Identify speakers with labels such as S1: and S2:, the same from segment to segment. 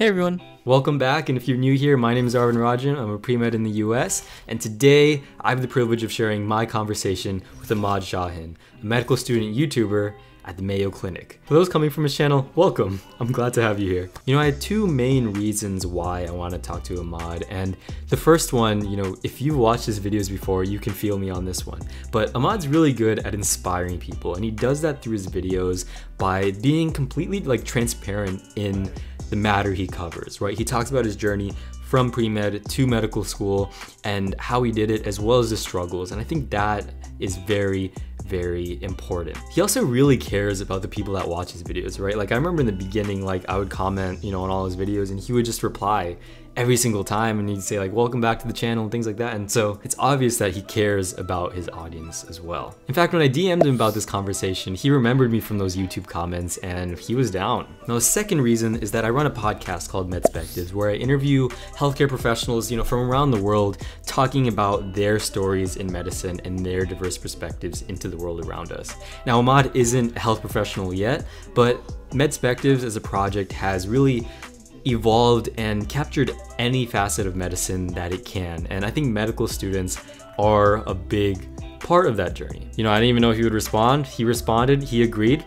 S1: Hey everyone, welcome back. And if you're new here, my name is Arvind Rajan. I'm a pre-med in the US, and today I have the privilege of sharing my conversation with Ahmad Shahin, a medical student YouTuber at the Mayo Clinic. For those coming from his channel, welcome. I'm glad to have you here. You know, I had two main reasons why I want to talk to Ahmad, and the first one, you know, if you've watched his videos before, you can feel me on this one. But Ahmad's really good at inspiring people, and he does that through his videos by being completely like transparent in the matter he covers, right? He talks about his journey from pre-med to medical school and how he did it as well as the struggles. And I think that is very very important. He also really cares about the people that watch his videos, right? Like I remember in the beginning, like I would comment, you know, on all his videos and he would just reply every single time and he'd say like welcome back to the channel and things like that. And so it's obvious that he cares about his audience as well. In fact when i dm'd him about this conversation he remembered me from those youtube comments and he was down. Now the second reason is that i run a podcast called medspectives where i interview healthcare professionals you know from around the world talking about their stories in medicine and their diverse perspectives into the world around us. Now ahmad isn't a health professional yet but medspectives as a project has really evolved and captured any facet of medicine that it can. And I think medical students are a big part of that journey. You know, I didn't even know if he would respond. He responded, he agreed,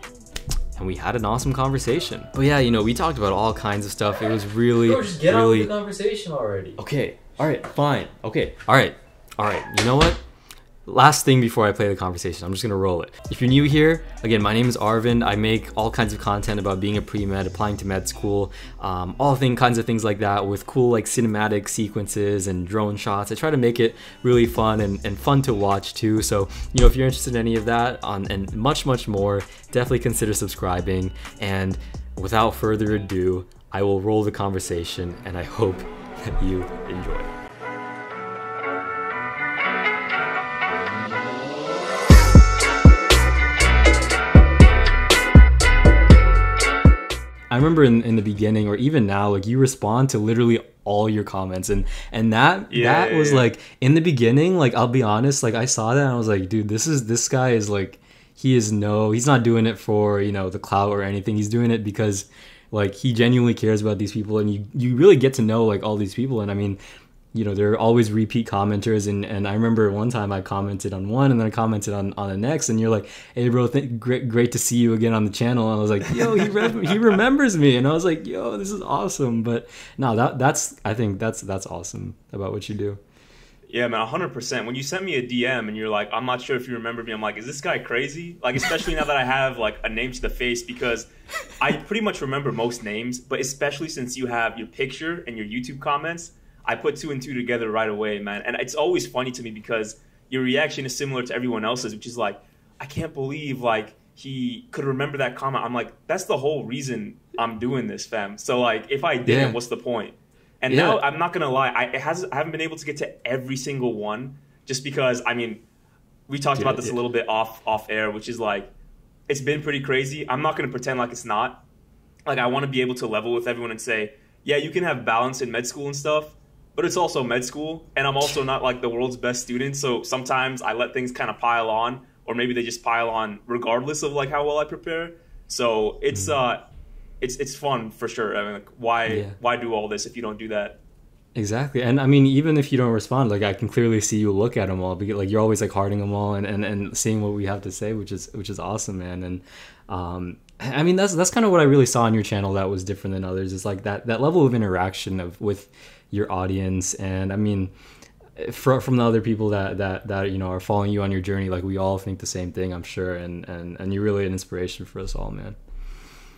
S1: and we had an awesome conversation. But yeah, you know, we talked about all kinds of stuff. It was really,
S2: Bro, just get
S1: really.
S2: on with the conversation already.
S1: Okay, all right, fine. Okay, all right, all right. You know what? Last thing before I play the conversation, I'm just gonna roll it. If you're new here, again, my name is Arvind. I make all kinds of content about being a pre-med, applying to med school, um, all thing, kinds of things like that with cool like cinematic sequences and drone shots. I try to make it really fun and, and fun to watch too. So, you know, if you're interested in any of that on, and much, much more, definitely consider subscribing. And without further ado, I will roll the conversation and I hope that you enjoy. Remember in, in the beginning or even now, like you respond to literally all your comments and and that
S3: Yeah,
S1: that was
S3: yeah.
S1: like in the beginning, like I'll be honest, like I saw that and I was like, dude, this is this guy is like he is no he's not doing it for, you know, the clout or anything. He's doing it because like he genuinely cares about these people and you you really get to know like all these people and I mean you know, there are always repeat commenters, and, and I remember one time I commented on one, and then I commented on, on the next, and you're like, "Hey, bro, th- great great to see you again on the channel." And I was like, "Yo, he re- he remembers me," and I was like, "Yo, this is awesome." But no, that that's I think that's that's awesome about what you do.
S3: Yeah, man, 100%. When you sent me a DM and you're like, I'm not sure if you remember me, I'm like, is this guy crazy? Like, especially now that I have like a name to the face because I pretty much remember most names, but especially since you have your picture and your YouTube comments, I put two and two together right away, man. And it's always funny to me because your reaction is similar to everyone else's, which is like, I can't believe like he could remember that comment. I'm like, that's the whole reason I'm doing this, fam. So like, if I didn't,
S1: Yeah.
S3: what's the point? And
S1: Yeah.
S3: now I'm not gonna lie, I it has I haven't been able to get to every single one just because I mean, we talked
S1: Yeah,
S3: about this a little bit off off air, which is like it's been pretty crazy. I'm not gonna pretend like it's not. Like I want to be able to level with everyone and say, yeah, you can have balance in med school and stuff, but it's also med school, and I'm also not like the world's best student. So sometimes I let things kind of pile on, or maybe they just pile on regardless of like how well I prepare. So it's uh, it's it's fun for sure. I mean, like, why
S1: Mm. Yeah.
S3: why do all this if you don't do that?
S1: Exactly, and I mean, even if you don't respond, like I can clearly see you look at them all, because like you're always like harding them all and, and, and seeing what we have to say, which is which is awesome, man. And um, I mean, that's that's kind of what I really saw on your channel that was different than others. Is like that that level of interaction of with your audience, and I mean, from from the other people that that that you know are following you on your journey, like we all think the same thing, I'm sure, and and and you're really an inspiration for us all, man.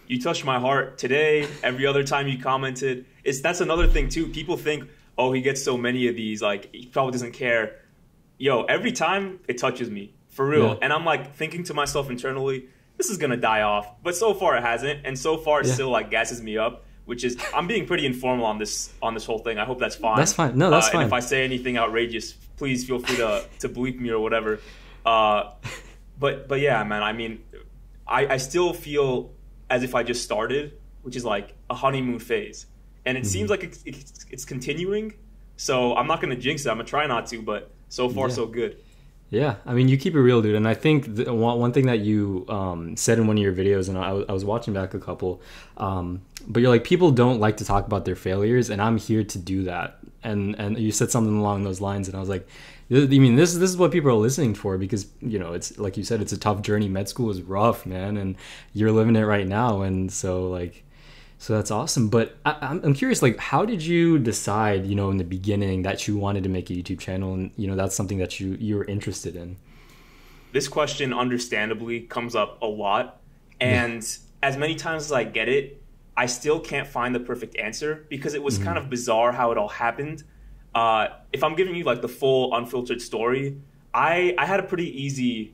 S3: you touched my heart today every other time you commented it's that's another thing too people think oh he gets so many of these like he probably doesn't care yo every time it touches me for real
S1: Yeah.
S3: and i'm like thinking to myself internally this is gonna die off but so far it hasn't and so far it
S1: Yeah.
S3: still like gasses me up which is i'm being pretty informal on this on this whole thing i hope that's fine
S1: That's fine. No, that's
S3: Uh,
S1: fine.
S3: and if i say anything outrageous please feel free to to bleep me or whatever uh but but yeah man i mean I, I still feel as if I just started, which is like a honeymoon phase, and it
S1: Mm-hmm.
S3: seems like it's, it's, it's continuing. So I'm not gonna jinx it. I'm gonna try not to, but so far
S1: Yeah.
S3: so good.
S1: Yeah, I mean, you keep it real, dude. And I think the, one, thing that you um, said in one of your videos, and I, I was watching back a couple, um, but you're like, people don't like to talk about their failures, and I'm here to do that. And and you said something along those lines, and I was like, I mean, this this is what people are listening for because you know it's like you said, it's a tough journey. Med school is rough, man, and you're living it right now, and so like so that's awesome. But I, I'm curious, like, how did you decide, you know, in the beginning that you wanted to make a YouTube channel, and you know, that's something that you you were interested in?
S3: This question, understandably, comes up a lot, and yeah. as many times as I get it, I still can't find the perfect answer because it was mm-hmm. kind of bizarre how it all happened. Uh, if I'm giving you like the full unfiltered story, I I had a pretty easy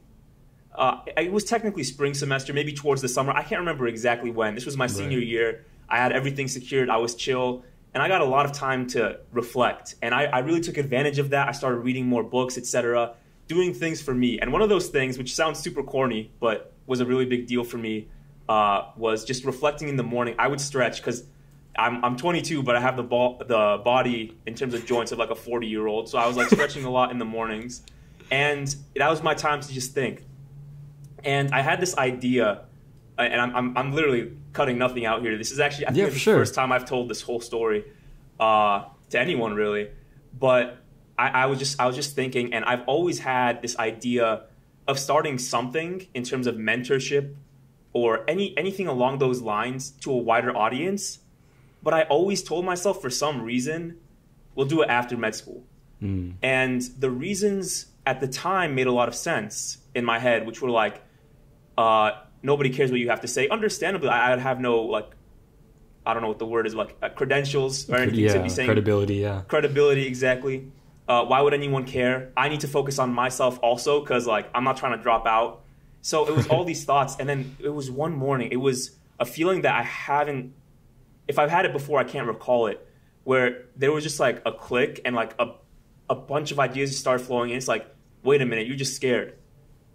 S3: uh, it was technically spring semester, maybe towards the summer. I can't remember exactly when. This was my right. senior year. I had everything secured. I was chill. And I got a lot of time to reflect. And I, I really took advantage of that. I started reading more books, etc., doing things for me. And one of those things, which sounds super corny, but was a really big deal for me, uh, was just reflecting in the morning. I would stretch because I'm, I'm 22, but I have the, ball, the body in terms of joints of like a 40 year old. So I was like stretching a lot in the mornings. And that was my time to just think. And I had this idea and I'm, I'm, I'm literally cutting nothing out here. This is actually I think
S1: yeah,
S3: it's the first time I've told this whole story uh, to anyone really. But I, I was just I was just thinking, and I've always had this idea of starting something in terms of mentorship or any anything along those lines to a wider audience. But I always told myself for some reason, we'll do it after med school. Mm. And the reasons at the time made a lot of sense in my head, which were like, uh, nobody cares what you have to say. Understandably, I, would have no like I don't know what the word is like uh, credentials or anything
S1: yeah,
S3: to be saying
S1: credibility. Yeah,
S3: credibility exactly. Uh, why would anyone care? I need to focus on myself also because like I'm not trying to drop out. So it was all these thoughts, and then it was one morning. It was a feeling that I haven't. If I've had it before, I can't recall it. Where there was just like a click and like a a bunch of ideas just started flowing in. It's like, wait a minute, you're just scared.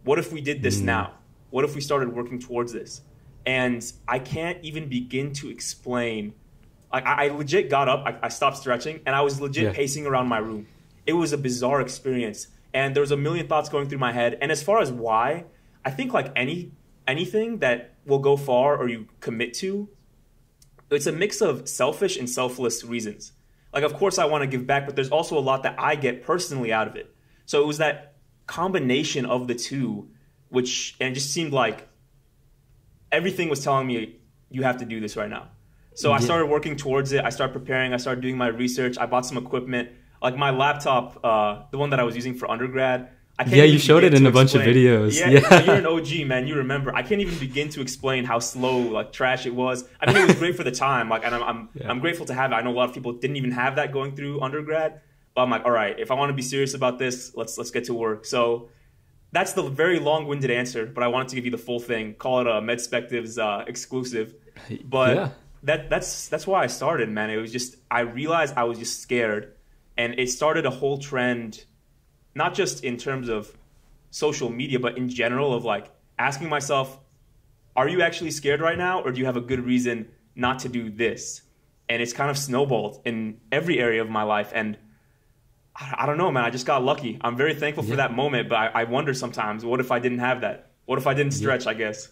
S3: What if we did this mm. now? What if we started working towards this? And I can't even begin to explain. I, I legit got up, I, I, stopped stretching, and I was legit yeah. pacing around my room. It was a bizarre experience, and there was a million thoughts going through my head. And as far as why, I think like any anything that will go far or you commit to, it's a mix of selfish and selfless reasons. Like, of course, I want to give back, but there's also a lot that I get personally out of it. So it was that combination of the two which and it just seemed like everything was telling me you have to do this right now. So yeah. I started working towards it. I started preparing. I started doing my research. I bought some equipment, like my laptop, uh, the one that I was using for undergrad. I
S1: can't yeah, you showed it in a bunch of videos.
S3: Yeah, yeah. you're an OG man. You remember. I can't even begin to explain how slow, like trash it was. I mean, it was great for the time. Like, and I'm I'm, yeah. I'm grateful to have it. I know a lot of people didn't even have that going through undergrad. But I'm like, all right, if I want to be serious about this, let's let's get to work. So that's the very long-winded answer, but I wanted to give you the full thing. Call it a MedSpectives uh, exclusive. But yeah. that that's that's why I started, man. It was just I realized I was just scared, and it started a whole trend, not just in terms of social media, but in general of like asking myself, are you actually scared right now, or do you have a good reason not to do this? And it's kind of snowballed in every area of my life, and I don't know, man. I just got lucky. I'm very thankful yeah. for that moment, but I, I, wonder sometimes, what if I didn't have that? What if I didn't stretch? Yeah. I guess.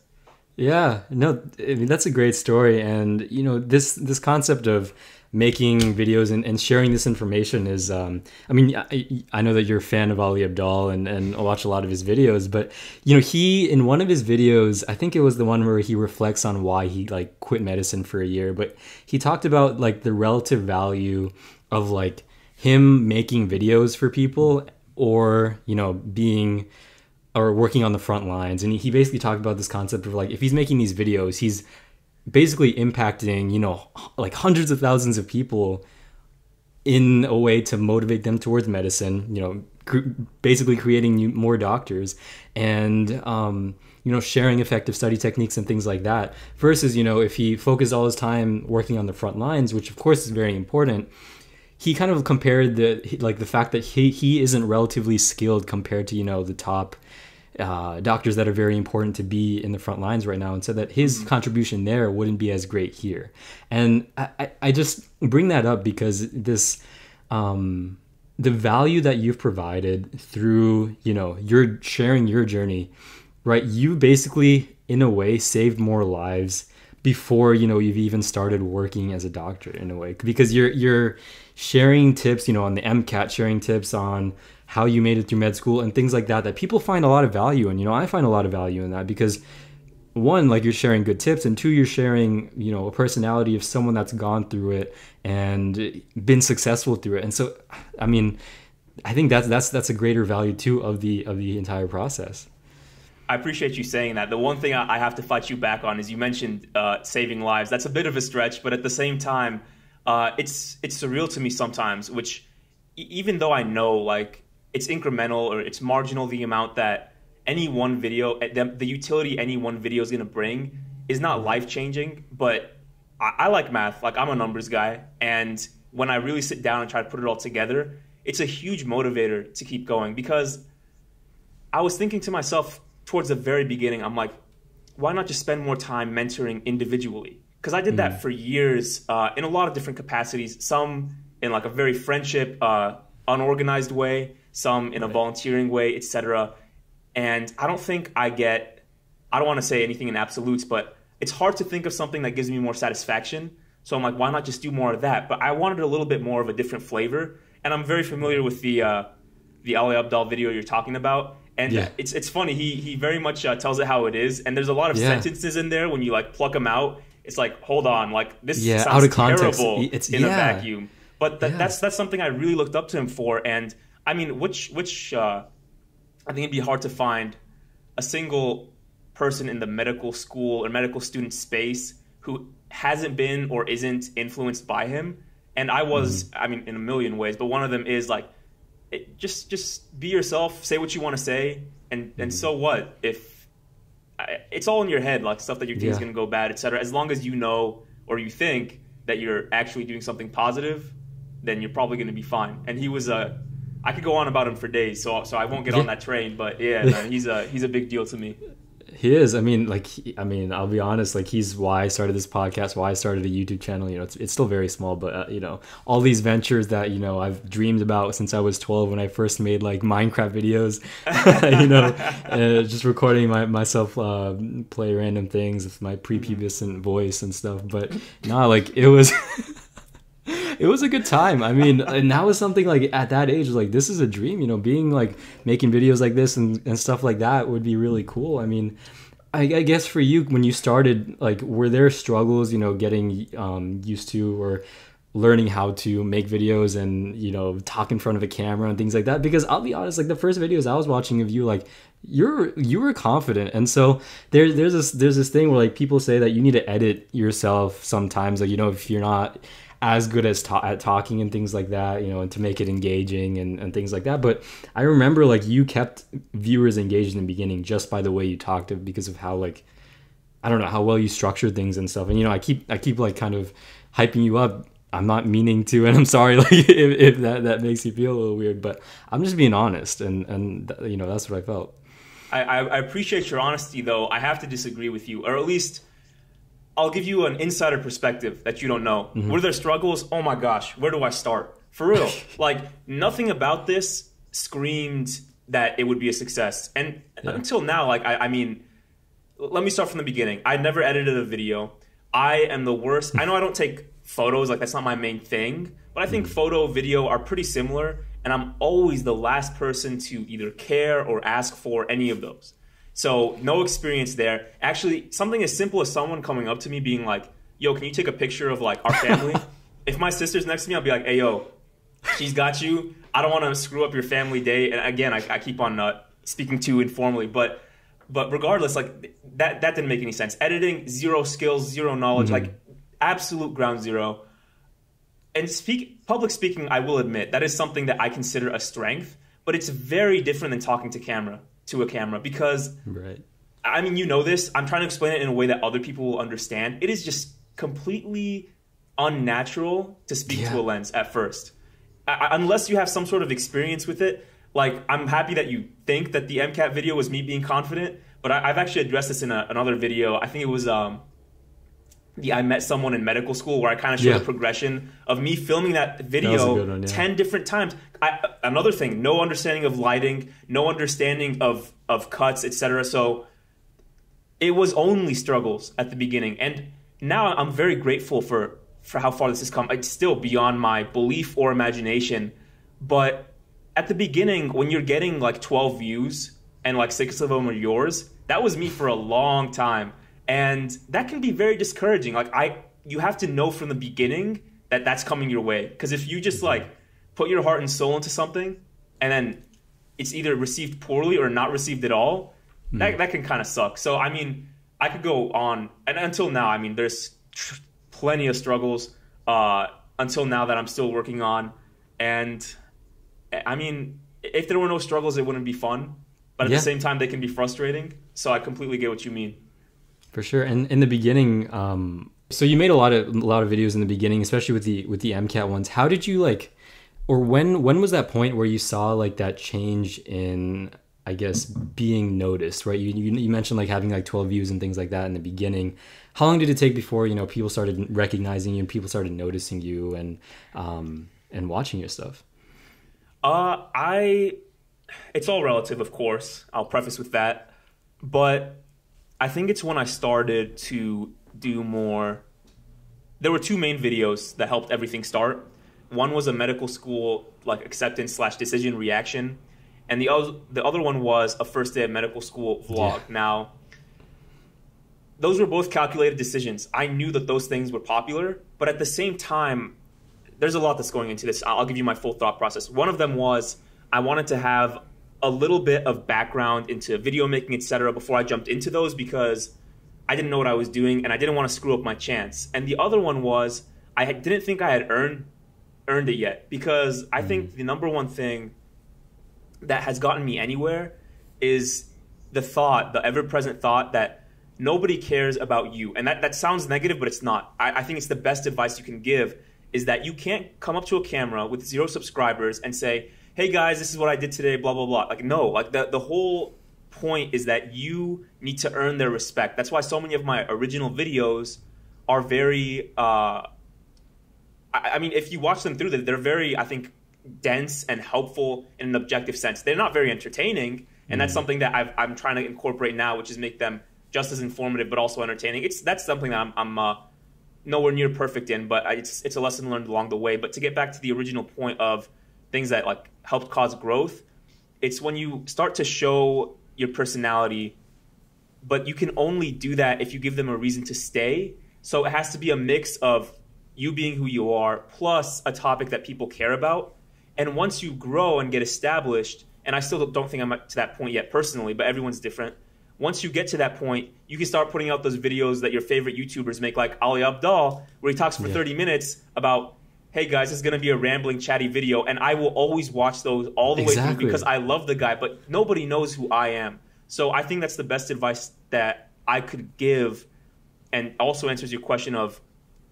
S1: Yeah, no, I mean that's a great story, and you know this this concept of making videos and, and sharing this information is um, i mean I, I know that you're a fan of ali abdaal and, and watch a lot of his videos but you know he in one of his videos i think it was the one where he reflects on why he like quit medicine for a year but he talked about like the relative value of like him making videos for people or you know being or working on the front lines. And he basically talked about this concept of like if he's making these videos he's basically impacting you know like hundreds of thousands of people in a way to motivate them towards medicine you know basically creating more doctors and um, you know sharing effective study techniques and things like that. Versus you know if he focused all his time working on the front lines which of course is very important he kind of compared the like the fact that he he isn't relatively skilled compared to you know the top uh, doctors that are very important to be in the front lines right now, and said that his mm-hmm. contribution there wouldn't be as great here. And I, I just bring that up because this um, the value that you've provided through you know you're sharing your journey right you basically in a way saved more lives before you know you've even started working as a doctor in a way. Because you're you're sharing tips you know on the mcat sharing tips on how you made it through med school and things like that that people find a lot of value in. You know i find a lot of value in that because one like you're sharing good tips and two you're sharing you know a personality of someone that's gone through it and been successful through it. And so i mean i think that's that's that's a greater value too of the of the entire process
S3: I appreciate you saying that. The one thing I have to fight you back on is you mentioned uh, saving lives. That's a bit of a stretch, but at the same time, uh, it's it's surreal to me sometimes. Which, even though I know like it's incremental or it's marginal, the amount that any one video, eh, the, the utility any one video is going to bring is not life changing. But I, I like math. Like I'm a numbers guy, and when I really sit down and try to put it all together, it's a huge motivator to keep going because I was thinking to myself towards the very beginning, I'm like, why not just spend more time mentoring individually? Because I did that mm. for years uh, in a lot of different capacities. Some in like a very friendship, uh, unorganized way. Some in a volunteering way, etc. And I don't think I get. I don't want to say anything in absolutes, but it's hard to think of something that gives me more satisfaction. So I'm like, why not just do more of that? But I wanted a little bit more of a different flavor, and I'm very familiar with the uh, the Ali Abdaal video you're talking about and yeah. it's it's funny. He he very much uh, tells it how it is, and there's a lot of yeah. sentences in there when you like pluck them out. It's like, hold on, like this yeah, sounds out of context. terrible it's, in yeah. a vacuum. But th- that's that's something I really looked up to him for, and I mean, which which uh, I think it'd be hard to find a single person in the medical school or medical student space who hasn't been or isn't influenced by him. And I was, mm-hmm. I mean, in a million ways, but one of them is like it, just just be yourself, say what you want to say, and and mm-hmm. so what if it's all in your head, like stuff that you think yeah. is going to go bad, etc. As long as you know or you think that you're actually doing something positive, then you're probably going to be fine. And he was a I could go on about him for days, so so I won't get yeah. on that train. But yeah, man, he's a he's a big deal to me.
S1: He is. I mean, like, he, I mean, I'll be honest. Like, he's why I started this podcast. Why I started a YouTube channel. You know, it's, it's still very small, but uh, you know, all these ventures that you know I've dreamed about since I was 12 when I first made like Minecraft videos. you know, uh, just recording my, myself uh, play random things with my prepubescent voice and stuff. But nah, like it was. it was a good time. I mean, and that was something like at that age, like this is a dream, you know, being like making videos like this and, and stuff like that would be really cool. I mean, I, I guess for you, when you started, like, were there struggles, you know, getting um, used to or learning how to make videos and you know talk in front of a camera and things like that because i'll be honest like the first videos i was watching of you like you're you were confident and so there, there's this there's this thing where like people say that you need to edit yourself sometimes like you know if you're not as good as ta- at talking and things like that, you know, and to make it engaging and, and things like that. But I remember like you kept viewers engaged in the beginning just by the way you talked because of how like I don't know how well you structured things and stuff. And you know, I keep I keep like kind of hyping you up. I'm not meaning to, and I'm sorry like if, if that that makes you feel a little weird, but I'm just being honest, and and you know that's what I felt.
S3: I, I appreciate your honesty, though. I have to disagree with you, or at least I'll give you an insider perspective that you don't know. Mm-hmm. Were there struggles? Oh my gosh, where do I start? For real. like nothing about this screamed that it would be a success. And yeah. until now, like I, I mean, let me start from the beginning. I never edited a video. I am the worst. I know I don't take photos, like that's not my main thing, but I think mm-hmm. photo, video are pretty similar, and I'm always the last person to either care or ask for any of those. So no experience there. Actually, something as simple as someone coming up to me being like, "Yo, can you take a picture of like our family?" if my sister's next to me, I'll be like, "Hey, yo, she's got you. I don't want to screw up your family day." And again, I, I keep on uh, speaking too informally, but but regardless, like that that didn't make any sense. Editing, zero skills, zero knowledge, mm-hmm. like absolute ground zero. And speak public speaking, I will admit that is something that I consider a strength, but it's very different than talking to camera to a camera because
S1: right.
S3: I mean, you know this. I'm trying to explain it in a way that other people will understand. It is just completely unnatural to speak yeah. to a lens at first, I, unless you have some sort of experience with it. Like, I'm happy that you think that the MCAT video was me being confident, but I, have actually addressed this in a, another video. I think it was um, the I met someone in medical school where I kind of showed
S1: Yeah.
S3: the progression of me filming that video
S1: That was a good one, yeah.
S3: 10 different times. I, another thing, no understanding of lighting, no understanding of of cuts, etc. So it was only struggles at the beginning and now I'm very grateful for for how far this has come. It's still beyond my belief or imagination, but at the beginning when you're getting like 12 views and like 6 of them are yours, that was me for a long time and that can be very discouraging. Like I you have to know from the beginning that that's coming your way because if you just like put your heart and soul into something and then it's either received poorly or not received at all, that, that can kind of suck. So, I mean, I could go on, and until now, I mean, there's tr- plenty of struggles uh, until now that I'm still working on. And I mean, if there were no struggles, it wouldn't be fun. But at
S1: Yeah.
S3: the same time, they can be frustrating. So I completely get what you mean.
S1: For sure. And in the beginning, um, so you made a lot of a lot of videos in the beginning, especially with the with the MCAT ones. How did you like, or when when was that point where you saw like that change in, I guess, being noticed? Right. You you, you mentioned like having like twelve views and things like that in the beginning. How long did it take before you know people started recognizing you and people started noticing you and um, and watching your stuff?
S3: Uh, I. It's all relative, of course. I'll preface with that, but I think it's when I started to do more. There were two main videos that helped everything start. One was a medical school like acceptance slash decision reaction, and the other the other one was a first day of medical school vlog.
S1: Yeah.
S3: Now, those were both calculated decisions. I knew that those things were popular, but at the same time, there's a lot that's going into this. I'll I'll give you my full thought process. One of them was I wanted to have a little bit of background into video making, etc., before I jumped into those because I didn't know what I was doing and I didn't want to screw up my chance. And the other one was I didn't think I had earned earned it yet because I hmm. think the number one thing that has gotten me anywhere is the thought, the ever present thought that nobody cares about you. And that, that sounds negative, but it's not. I, I think it's the best advice you can give is that you can't come up to a camera with zero subscribers and say, hey guys, this is what I did today, blah, blah, blah. Like, no, like the, the whole point is that you need to earn their respect. That's why so many of my original videos are very, uh, I, I mean, if you watch them through, they're- they're very, I think, dense and helpful in an objective sense. They're not very entertaining, and that's something that I've, I'm trying to incorporate now, which is make them just as informative but also entertaining. It's that's something that I'm, I'm uh, nowhere near perfect in, but it's it's a lesson learned along the way. But to get back to the original point of things that like helped cause growth, it's when you start to show your personality but you can only do that if you give them a reason to stay. So it has to be a mix of you being who you are plus a topic that people care about. And once you grow and get established, and I still don't think I'm up to that point yet personally, but everyone's different. Once you get to that point, you can start putting out those videos that your favorite YouTubers make, like Ali Abdaal, where he talks for
S1: Yeah.
S3: 30 minutes about, hey guys, it's going to be a rambling, chatty video. And I will always watch those all the way through because I love the guy, but nobody knows who I am. So I think that's the best advice that I could give, and also answers your question of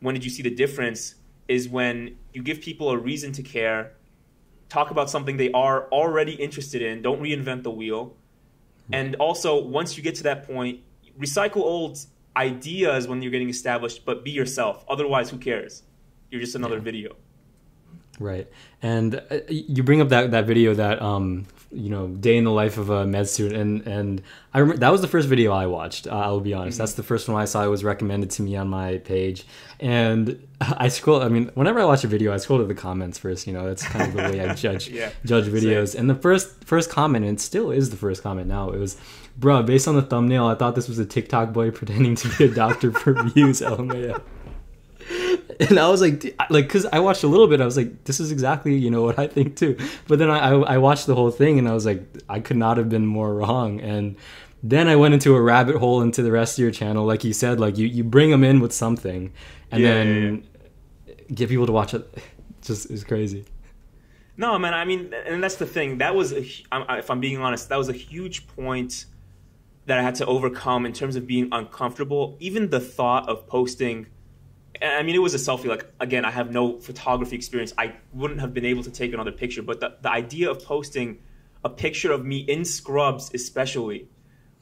S3: when did you see the difference? Is when you give people a reason to care, talk about something they are already interested in, don't reinvent the wheel, and also once you get to that point, recycle old ideas when you're getting established, but be yourself. Otherwise, who cares? You're just another video.
S1: Right. And uh, you bring up that, that video that, um, you know, day in the life of a med student. And, and I remember that was the first video I watched. Uh, I'll be honest. That's the first one I saw. It was recommended to me on my page. And I scroll, I mean, whenever I watch a video, I scroll to the comments first, you know, that's kind of the way I judge,
S3: Yeah,
S1: judge videos. And the first, first comment, and it still is the first comment now, it was, bruh, based on the thumbnail, I thought this was a TikTok boy pretending to be a doctor for views. LMAO and I was like, like, cause I watched a little bit. I was like, this is exactly you know what I think too. But then I, I I watched the whole thing and I was like, I could not have been more wrong. And then I went into a rabbit hole into the rest of your channel, like you said, like you you bring them in with something, and
S3: Yeah,
S1: then get people to watch it. Just is crazy.
S3: No, man. I mean, and that's the thing. That was, a, if I'm being honest, that was a huge point that I had to overcome in terms of being uncomfortable. Even the thought of posting. I mean, it was a selfie. Like again, I have no photography experience. I wouldn't have been able to take another picture. But the, the idea of posting a picture of me in scrubs, especially,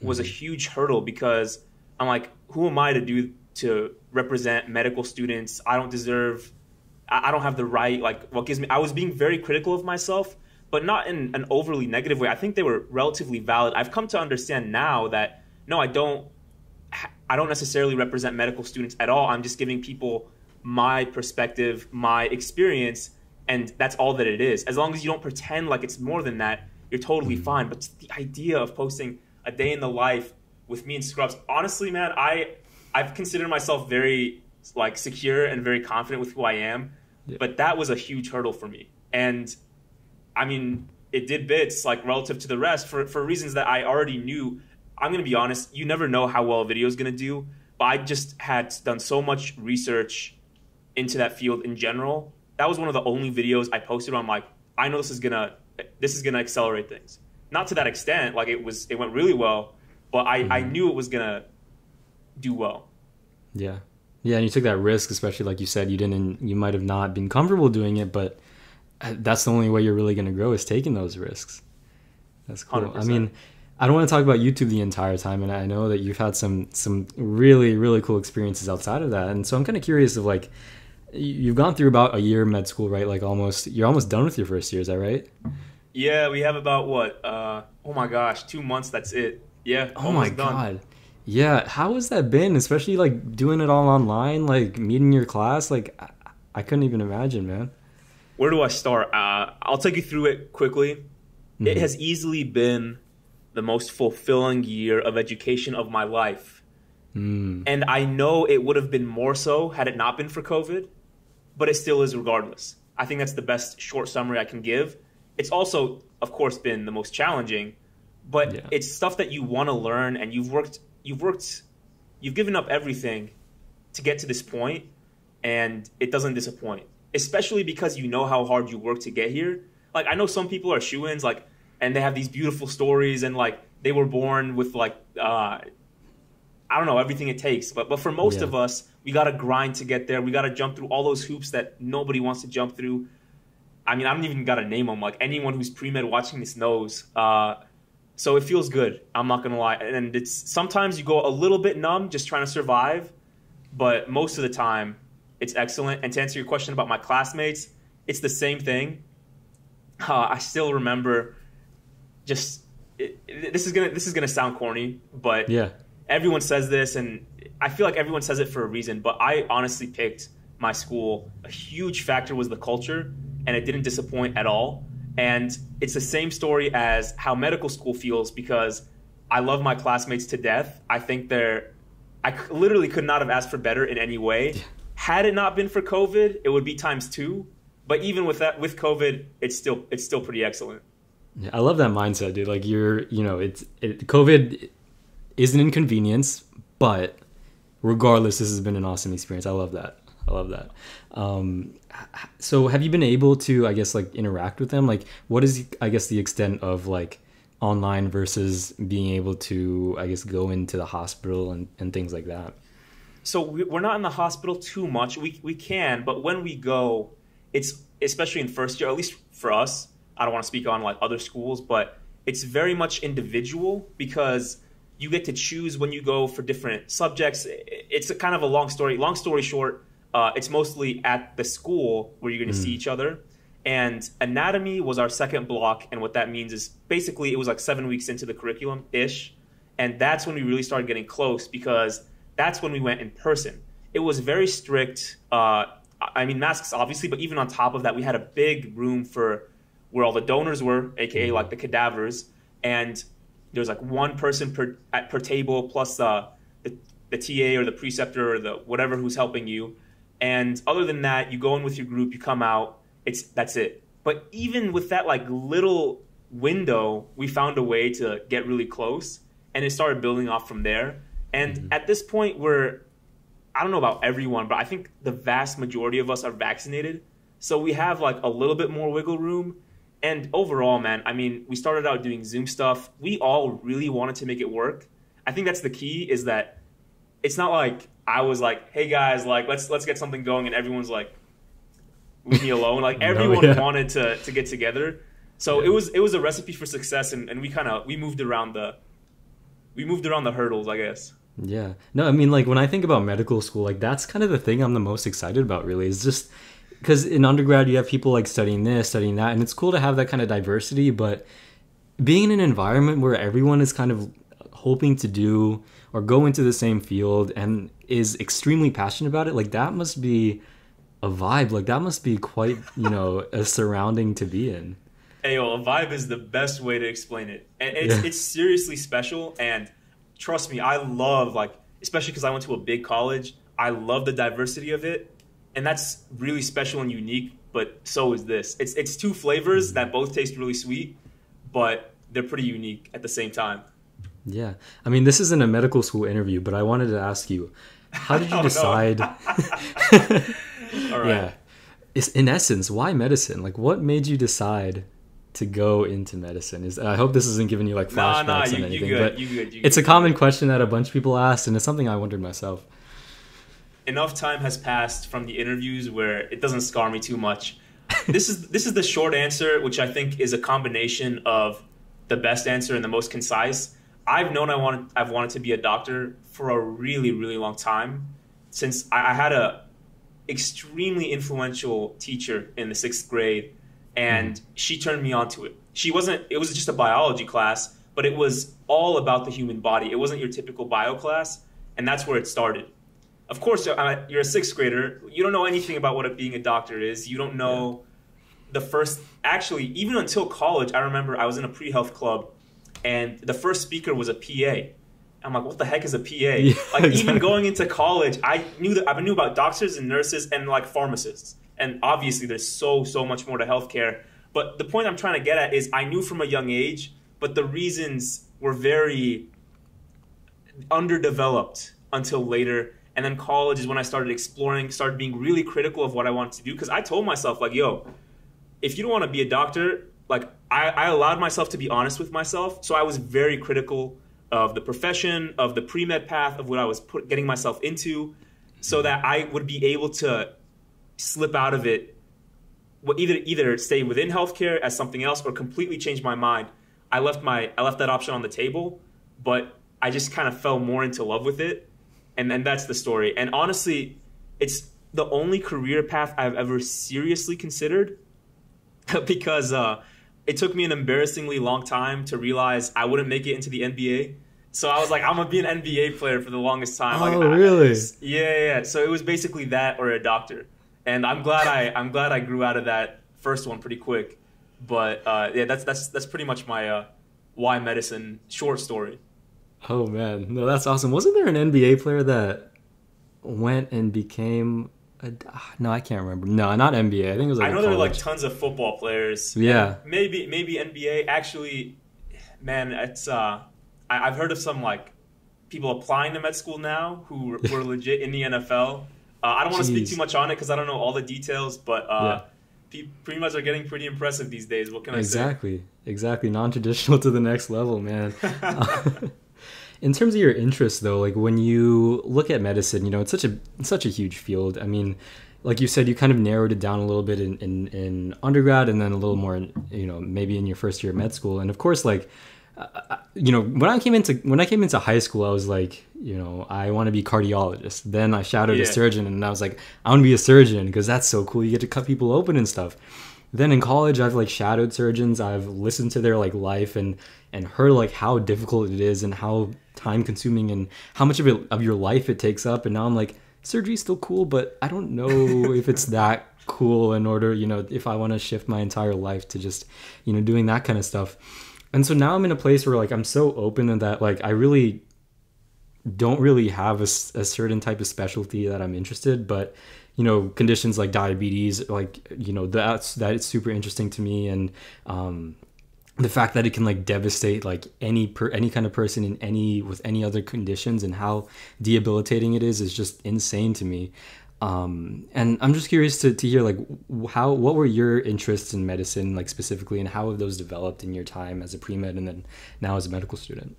S3: was a mm-hmm. huge hurdle because I'm like, who am I to do to represent medical students. I don't deserve. I I don't have the right. Like, what gives me? I was being very critical of myself, but not in an overly negative way. I think they were relatively valid. I've come to understand now that no, I don't. I don't necessarily represent medical students at all. I'm just giving people my perspective, my experience, and that's all that it is. As long as you don't pretend like it's more than that, you're totally mm-hmm. fine. But the idea of posting a day in the life with me and Scrubs, honestly, man, I I've considered myself very like secure and very confident with who I am,
S1: Yeah.
S3: but that was a huge hurdle for me. And I mean, it did bits like relative to the rest for for reasons that I already knew. I'm gonna be honest, you never know how well a video is gonna do, but I just had done so much research into that field in general. That was one of the only videos I posted where I'm like, I know this is gonna this is gonna accelerate things. Not to that extent, like it was it went really well, but I, I knew it was gonna do well.
S1: Yeah. Yeah, and you took that risk, especially like you said, you didn't you might have not been comfortable doing it, but uh, that's the only way you're really going to grow is taking those risks. That's cool. I
S3: 100%.
S1: mean, I don't want to talk about YouTube the entire time and I know that you've had some some really really cool experiences outside of that. And so I'm kind of curious of like you've gone through about a year of med school, right? Like almost you're almost done with your first year, is that right?
S3: Yeah, we have about what? Uh, oh my gosh, two months. That's it. Yeah.
S1: Oh my
S3: done.
S1: god. Yeah, how has that been? Especially like doing it all online, like meeting your class, like I, I couldn't even imagine, man.
S3: Where do I start? Uh, I'll take you through it quickly. It
S1: Mhm.
S3: has easily been the most fulfilling year of education of my life.
S1: Mm.
S3: And I know it would have been more so had it not been for COVID, but it still is regardless. I think that's the best short summary I can give. It's also, of course, been the most challenging, but
S1: Yeah.
S3: it's stuff that you want to learn and you've worked, you've worked, you've given up everything to get to this point, and it doesn't disappoint. Especially because you know how hard you work to get here. Like I know some people are shoo-ins, like, and they have these beautiful stories, and like they were born with like uh, I don't know everything it takes, but but for most
S1: Yeah.
S3: of us, we got to grind to get there. We got to jump through all those hoops that nobody wants to jump through. I mean, I don't even got to name them. Like anyone who's pre med watching this knows. Uh, so it feels good. I'm not gonna lie, and it's sometimes you go a little bit numb just trying to survive, but most of the time it's excellent. And to answer your question about my classmates, it's the same thing. Uh, I still remember just it, it- this is gonna this is gonna sound corny, but
S1: Yeah.
S3: everyone says this, and I feel like everyone says it for a reason. But I honestly picked my school. A huge factor was the culture, and it didn't disappoint at all. And it's the same story as how medical school feels because I love my classmates to death. I think they're, I literally could not have asked for better in any way. Had it not been for COVID, it would be times two. But even with that, with COVID, it's still it's still pretty excellent.
S1: I love that mindset, dude. Like you're, you know, it's it, COVID is an inconvenience, but regardless, this has been an awesome experience. I love that. I love that. Um, so, have you been able to, I guess, like interact with them? Like, what is, I guess, the extent of like online versus being able to, I guess, go into the hospital and, and things like that?
S3: so we- we're not in the hospital too much. We we can, but when we go, it's especially in first year, at least for us. I don't want to speak on like other schools, but it's very much individual because you get to choose when you go for different subjects. It's a kind of a long story. Long story short, uh, it's mostly at the school where you're going to see each other. And anatomy was our second block, and what that means is basically it was like seven weeks into the curriculum ish, and that's when we really started getting close because that's when we went in person. It was very strict. Uh, I mean, masks obviously, but even on top of that, we had a big room for where all the donors were, aka like the cadavers, and there was like one person per at, per table plus uh, the the TA or the preceptor or the whatever who's helping you. And other than that, you go in with your group, you come out. It's that's it. But even with that like little window, we found a way to get really close, and it started building off from there. And at this point, we're I don't know about everyone, but I think the vast majority of us are vaccinated. So we have like a little bit more wiggle room. And overall, man, I mean, we started out doing Zoom stuff. We all really wanted to make it work. I think that's the key is that it's not like I was like, "Hey guys, like let's let's get something going," and everyone's like, "Leave me alone." Like
S1: No,
S3: everyone
S1: yeah.
S3: wanted to to get together. So
S1: Yeah.
S3: it was it was a recipe for success, and, and we kind of we moved around the we moved around the hurdles, I guess.
S1: Yeah. No, I mean, like when I think about medical school, like that's kind of the thing I'm the most excited about, really, is just because in undergrad you have people like studying this, studying that, and it's cool to have that kind of diversity, but being in an environment where everyone is kind of hoping to do or go into the same field and is extremely passionate about it, like that must be a vibe. Like that must be quite, you know, a surrounding to be in.
S3: Hey, yo, a vibe is the best way to explain it. And it's,
S1: Yeah.
S3: it's seriously special. And trust me, I love, like, especially because I went to a big college, I love the diversity of it. And that's really special and unique. But so is this. It's, it's two flavors that both taste really sweet, but they're pretty unique at the same time.
S1: Yeah. I mean, this isn't a medical school interview, but I wanted to ask you, how did
S3: Oh,
S1: you
S3: no.
S1: decide?
S3: All right.
S1: Yeah. It's, in essence, why medicine? Like, what made you decide to go into medicine? Is I hope this isn't giving you like flashbacks
S3: nah,
S1: on
S3: you, you
S1: anything,
S3: good.
S1: but
S3: You good. You
S1: it's a common question that a bunch of people ask, and it's something I wondered myself.
S3: Enough time has passed from the interviews where it doesn't scar me too much. this is this is the short answer, which I think is a combination of the best answer and the most concise. I've known I wanted I've wanted to be a doctor for a really really long time since I, I had a extremely influential teacher in the sixth grade, and mm-hmm. she turned me on to it. She wasn't. It was just a biology class, but it was all about the human body. It wasn't your typical bio class, and that's where it started of course uh, you're a sixth grader. You don't know anything about what a, being a doctor is. You don't know the first actually even until college i remember i was in a pre-health club and the first speaker was a pa i'm like what the heck is a pa
S1: Yeah,
S3: like even going into college i knew that i knew about doctors and nurses and like pharmacists. And obviously there's so so much more to healthcare. But the point i'm trying to get at is i knew from a young age but the reasons were very underdeveloped until later. And then college is when I started exploring, started being really critical of what I wanted to do. Because I told myself, like, yo, if you don't want to be a doctor, like, I, I allowed myself to be honest with myself. So I was very critical of the profession, of the pre med path, of what I was put, getting myself into, so that I would be able to slip out of it either either stay within healthcare as something else or completely change my mind. I left my I left that option on the table, but I just kind of fell more into love with it, and and that's the story. And honestly, it's the only career path I've ever seriously considered because uh, it took me an embarrassingly long time to realize I wouldn't make it into the NBA. So I was like, I'm gonna be an NBA player for the longest time. like,
S1: Oh,
S3: I-
S1: really?
S3: yeah, yeah. So it was basically that or a doctor, and I'm glad I I'm glad I grew out of that first one pretty quick. But uh, yeah, that's that's that's pretty much my uh, why medicine short story.
S1: Oh man, no, that's awesome. Wasn't there an NBA player that went and became? A, ah, no, I can't remember. No, not NBA. I think it was like
S3: I know there are like tons of football players.
S1: Yeah.
S3: maybe maybe NBA. Actually, man, it's uh, I, I've heard of some like people applying to med school now who were, legit in the NFL. Uh, I don't want to speak too much on it because I don't know all the details, but uh, pe- pretty much are getting pretty impressive these days. What can I say?
S1: Exactly, exactly. Non-traditional to the next level, man. in terms of your interests, though, like when you look at medicine, you know, it's such a it's such a huge field. I mean, like you said, you kind of narrowed it down a little bit in, in, in undergrad, and then a little more, in, you know, maybe in your first year of med school. And of course, like, uh, you know, when I came into when I came into high school, I was like, you know, I want to be cardiologist. Then I shadowed
S3: Yeah.
S1: a surgeon, and I was like, I want to be a surgeon because that's so cool. You get to cut people open and stuff. Then in college, I've like shadowed surgeons. I've listened to their like life and and heard like how difficult it is and how time consuming and how much of it of your life it takes up. And now I'm like, surgery's still cool, but I don't know if it's that cool in order, you know, if I want to shift my entire life to just, you know, doing that kind of stuff. And so now I'm in a place where like I'm so open and that like I really don't really have a, a certain type of specialty that I'm interested, but you know, conditions like diabetes, like you know, that's that is super interesting to me, and um, the fact that it can like devastate like any per any kind of person in any with any other conditions, and how debilitating it is is just insane to me. Um, and I'm just curious to, to hear like how what were your interests in medicine like specifically, and how have those developed in your time as a pre med and then now as a medical student?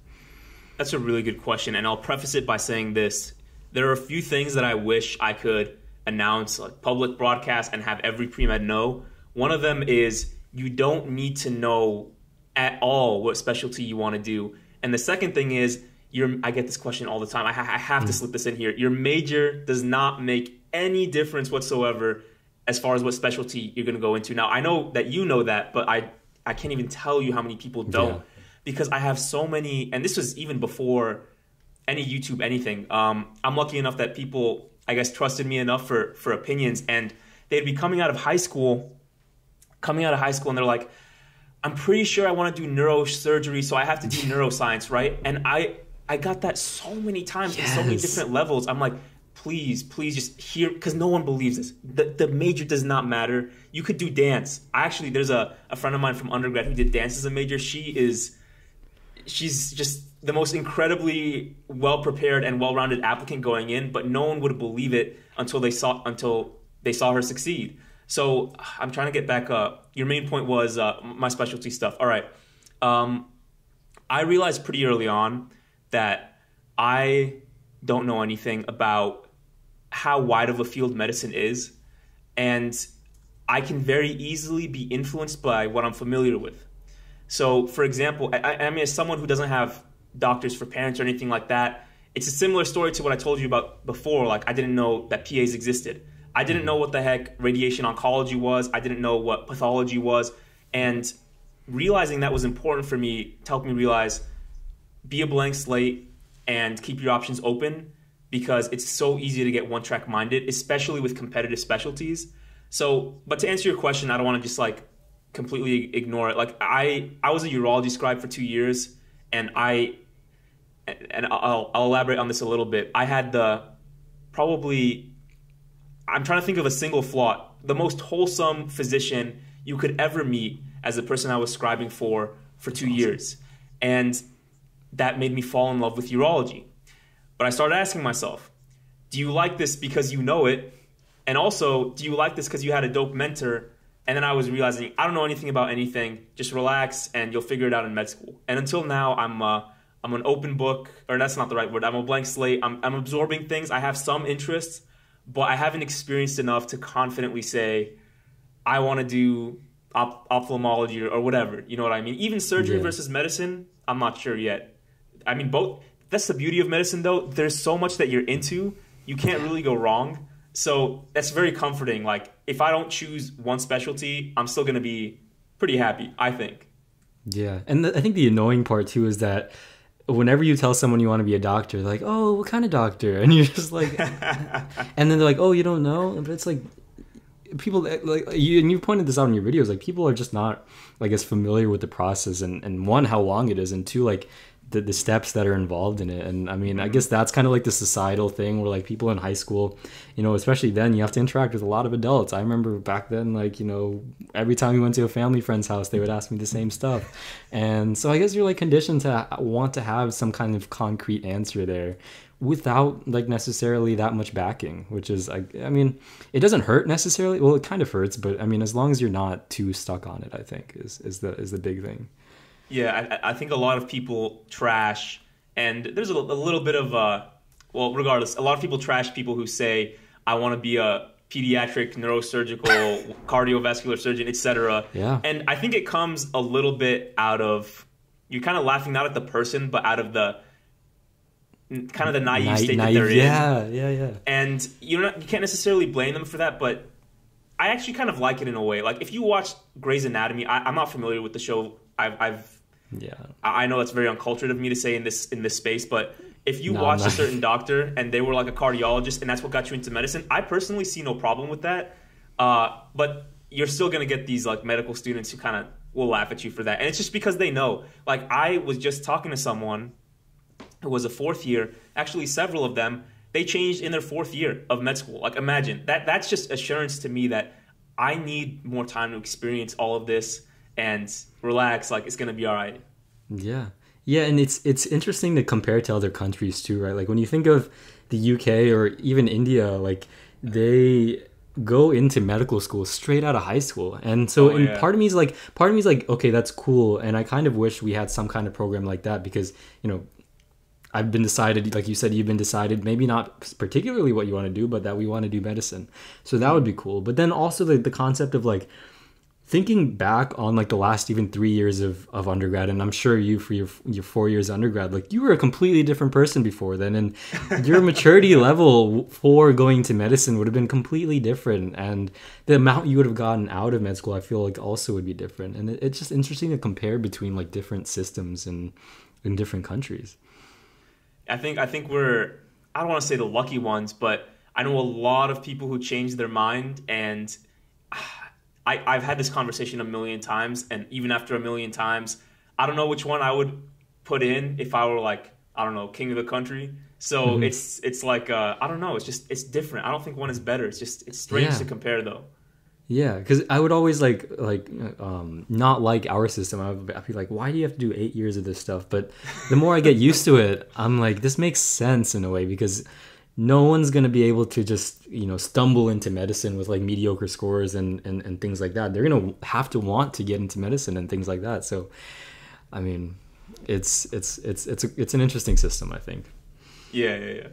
S3: That's a really good question, and I'll preface it by saying this: there are a few things that I wish I could announce, like public broadcast, and have every pre med know. One of them is you don't need to know at all what specialty you want to do, and the second thing is your I get this question all the time. I, ha- I have to slip this in here. Your major does not make any difference whatsoever as far as what specialty you're going to go into. Now, I know that you know that, but I I can't even tell you how many people don't
S1: Yeah.
S3: because I have so many and this was even before any YouTube anything. Um, I'm lucky enough that people I guess trusted me enough for for opinions and they'd be coming out of high school coming out of high school and they're like I'm pretty sure I want to do neurosurgery, so I have to do neuroscience, right? And I I got that so many times in so many different levels. I'm like, please, please just hear because no one believes this. The the major does not matter. You could do dance. I actually there's a, a friend of mine from undergrad who did dance as a major. She is she's just the most incredibly well prepared and well rounded applicant going in, but no one would believe it until they saw until they saw her succeed. So I'm trying to get back up. Your main point was uh, my specialty stuff. All right. Um, I realized pretty early on that I don't know anything about how wide of a field medicine is, and I can very easily be influenced by what I'm familiar with. So, for example, I, I mean, as someone who doesn't have doctors for parents or anything like that, it's a similar story to what I told you about before. Like, I didn't know that PAs existed. I didn't mm-hmm. know what the heck radiation oncology was. I didn't know what pathology was. And realizing that was important for me to help me realize be a blank slate and keep your options open because it's so easy to get one track minded, especially with competitive specialties. So, but to answer your question, I don't want to just like completely ignore it. Like I, I was a urology scribe for two years, and I, and I'll, I'll elaborate on this a little bit. I had the probably, I'm trying to think of a single flaw. The most wholesome physician you could ever meet as the person I was scribing for for two years, and that made me fall in love with urology. But I started asking myself, do you like this because you know it? And also, do you like this because you had a dope mentor? And then I was realizing I don't know anything about anything. Just relax, and you'll figure it out in med school. And until now, I'm uh, I'm an open book, or that's not the right word. I'm a blank slate. I'm I'm absorbing things. I have some interests, but I haven't experienced enough to confidently say I want to do op- ophthalmology or, or whatever. You know what I mean? Even surgery
S1: Yeah.
S3: versus medicine, I'm not sure yet. I mean, both. That's the beauty of medicine, though. There's so much that you're into, you can't really go wrong. So that's very comforting. Like, if I don't choose one specialty, I'm still going to be pretty happy, I think.
S1: Yeah, and the, I think the annoying part too is that whenever you tell someone you want to be a doctor, like, "Oh, what kind of doctor?" And you're just like, and then they're like, "Oh, you don't know," but it's like people eh, like you and you pointed this out in your videos. Like people are just not like as familiar with the process, and and one how long it is, and two like. The, the steps that are involved in it. And i mean i guess that's kind of like the societal thing where like people in high school you know especially then you have to interact with a lot of adults. I remember back then like you know every time we went to a family friend's house they would ask me the same stuff. And so i guess you're like conditioned to want to have some kind of concrete answer there without like necessarily that much backing which is I, I mean it doesn't hurt necessarily. Well it kind of hurts but i mean as long as you're not too stuck on it i think is is the is the big thing
S3: Yeah, I, I think a lot of people trash, and there's a, a little bit of uh, well, regardless, a lot of people trash people who say, "I want to be a pediatric neurosurgical, cardiovascular surgeon, etc."
S1: Yeah.
S3: and I think it comes a little bit out of you're kind of laughing not at the person, but out of the kind of the naive
S1: Nai-
S3: state
S1: naive-
S3: that they're in
S1: yeah yeah yeah
S3: and you not you can't necessarily blame them for that but i actually kind of like it in a way like if you watch Grey's Anatomy I, i'm not familiar with the show i've, I've
S1: yeah
S3: I know that's very uncultured of me to say in this in this space, but if you
S1: No,
S3: watch a certain doctor and they were like a cardiologist and that's what got you into medicine, I personally see no problem with that. Uh, but you're still gonna get these like medical students who kind of will laugh at you for that, and it's just because they know. Like I was just talking to someone who was a fourth year, actually several of them, they changed in their fourth year of med school. Like imagine that that's just assurance to me that I need more time to experience all of this and relax, like it's gonna be all right.
S1: Yeah. Yeah, and it's it's interesting to compare to other countries too, right? Like when you think of the UK or even India, like they go into medical school straight out of high school. And so
S3: Oh,
S1: and
S3: yeah.
S1: part of me is like part of me is like, okay, that's cool. And I kind of wish we had some kind of program like that because, you know, I've been decided, like you said, you've been decided, maybe not particularly what you want to do, but that we want to do medicine. So that would be cool. But then also the, the concept of like thinking back on like the last even three years of, of undergrad, and I'm sure you for your your four years undergrad, like you were a completely different person before then, and your maturity level for going to medicine would have been completely different, and the amount you would have gotten out of med school, I feel like also would be different, and it, it's just interesting to compare between like different systems and in different countries.
S3: I think I think we're I don't want to say the lucky ones, but I know a lot of people who changed their mind and ah, I, I've had this conversation a million times and even after a million times, I don't know which one I would put in if I were like, I don't know, king of the country. So mm-hmm. it's it's like uh, I don't know, it's just it's different. I don't think one is better. It's just it's strange yeah. to compare though.
S1: Yeah, because I would always like like um, not like our system. I would I'd be like, why do you have to do eight years of this stuff? But the more I get used to it, I'm like, this makes sense in a way because no one's going to be able to just you know stumble into medicine with like mediocre scores and, and and things like that. They're going to have to want to get into medicine and things like that. So i mean it's it's it's it's a, it's an interesting system i think.
S3: Yeah yeah yeah.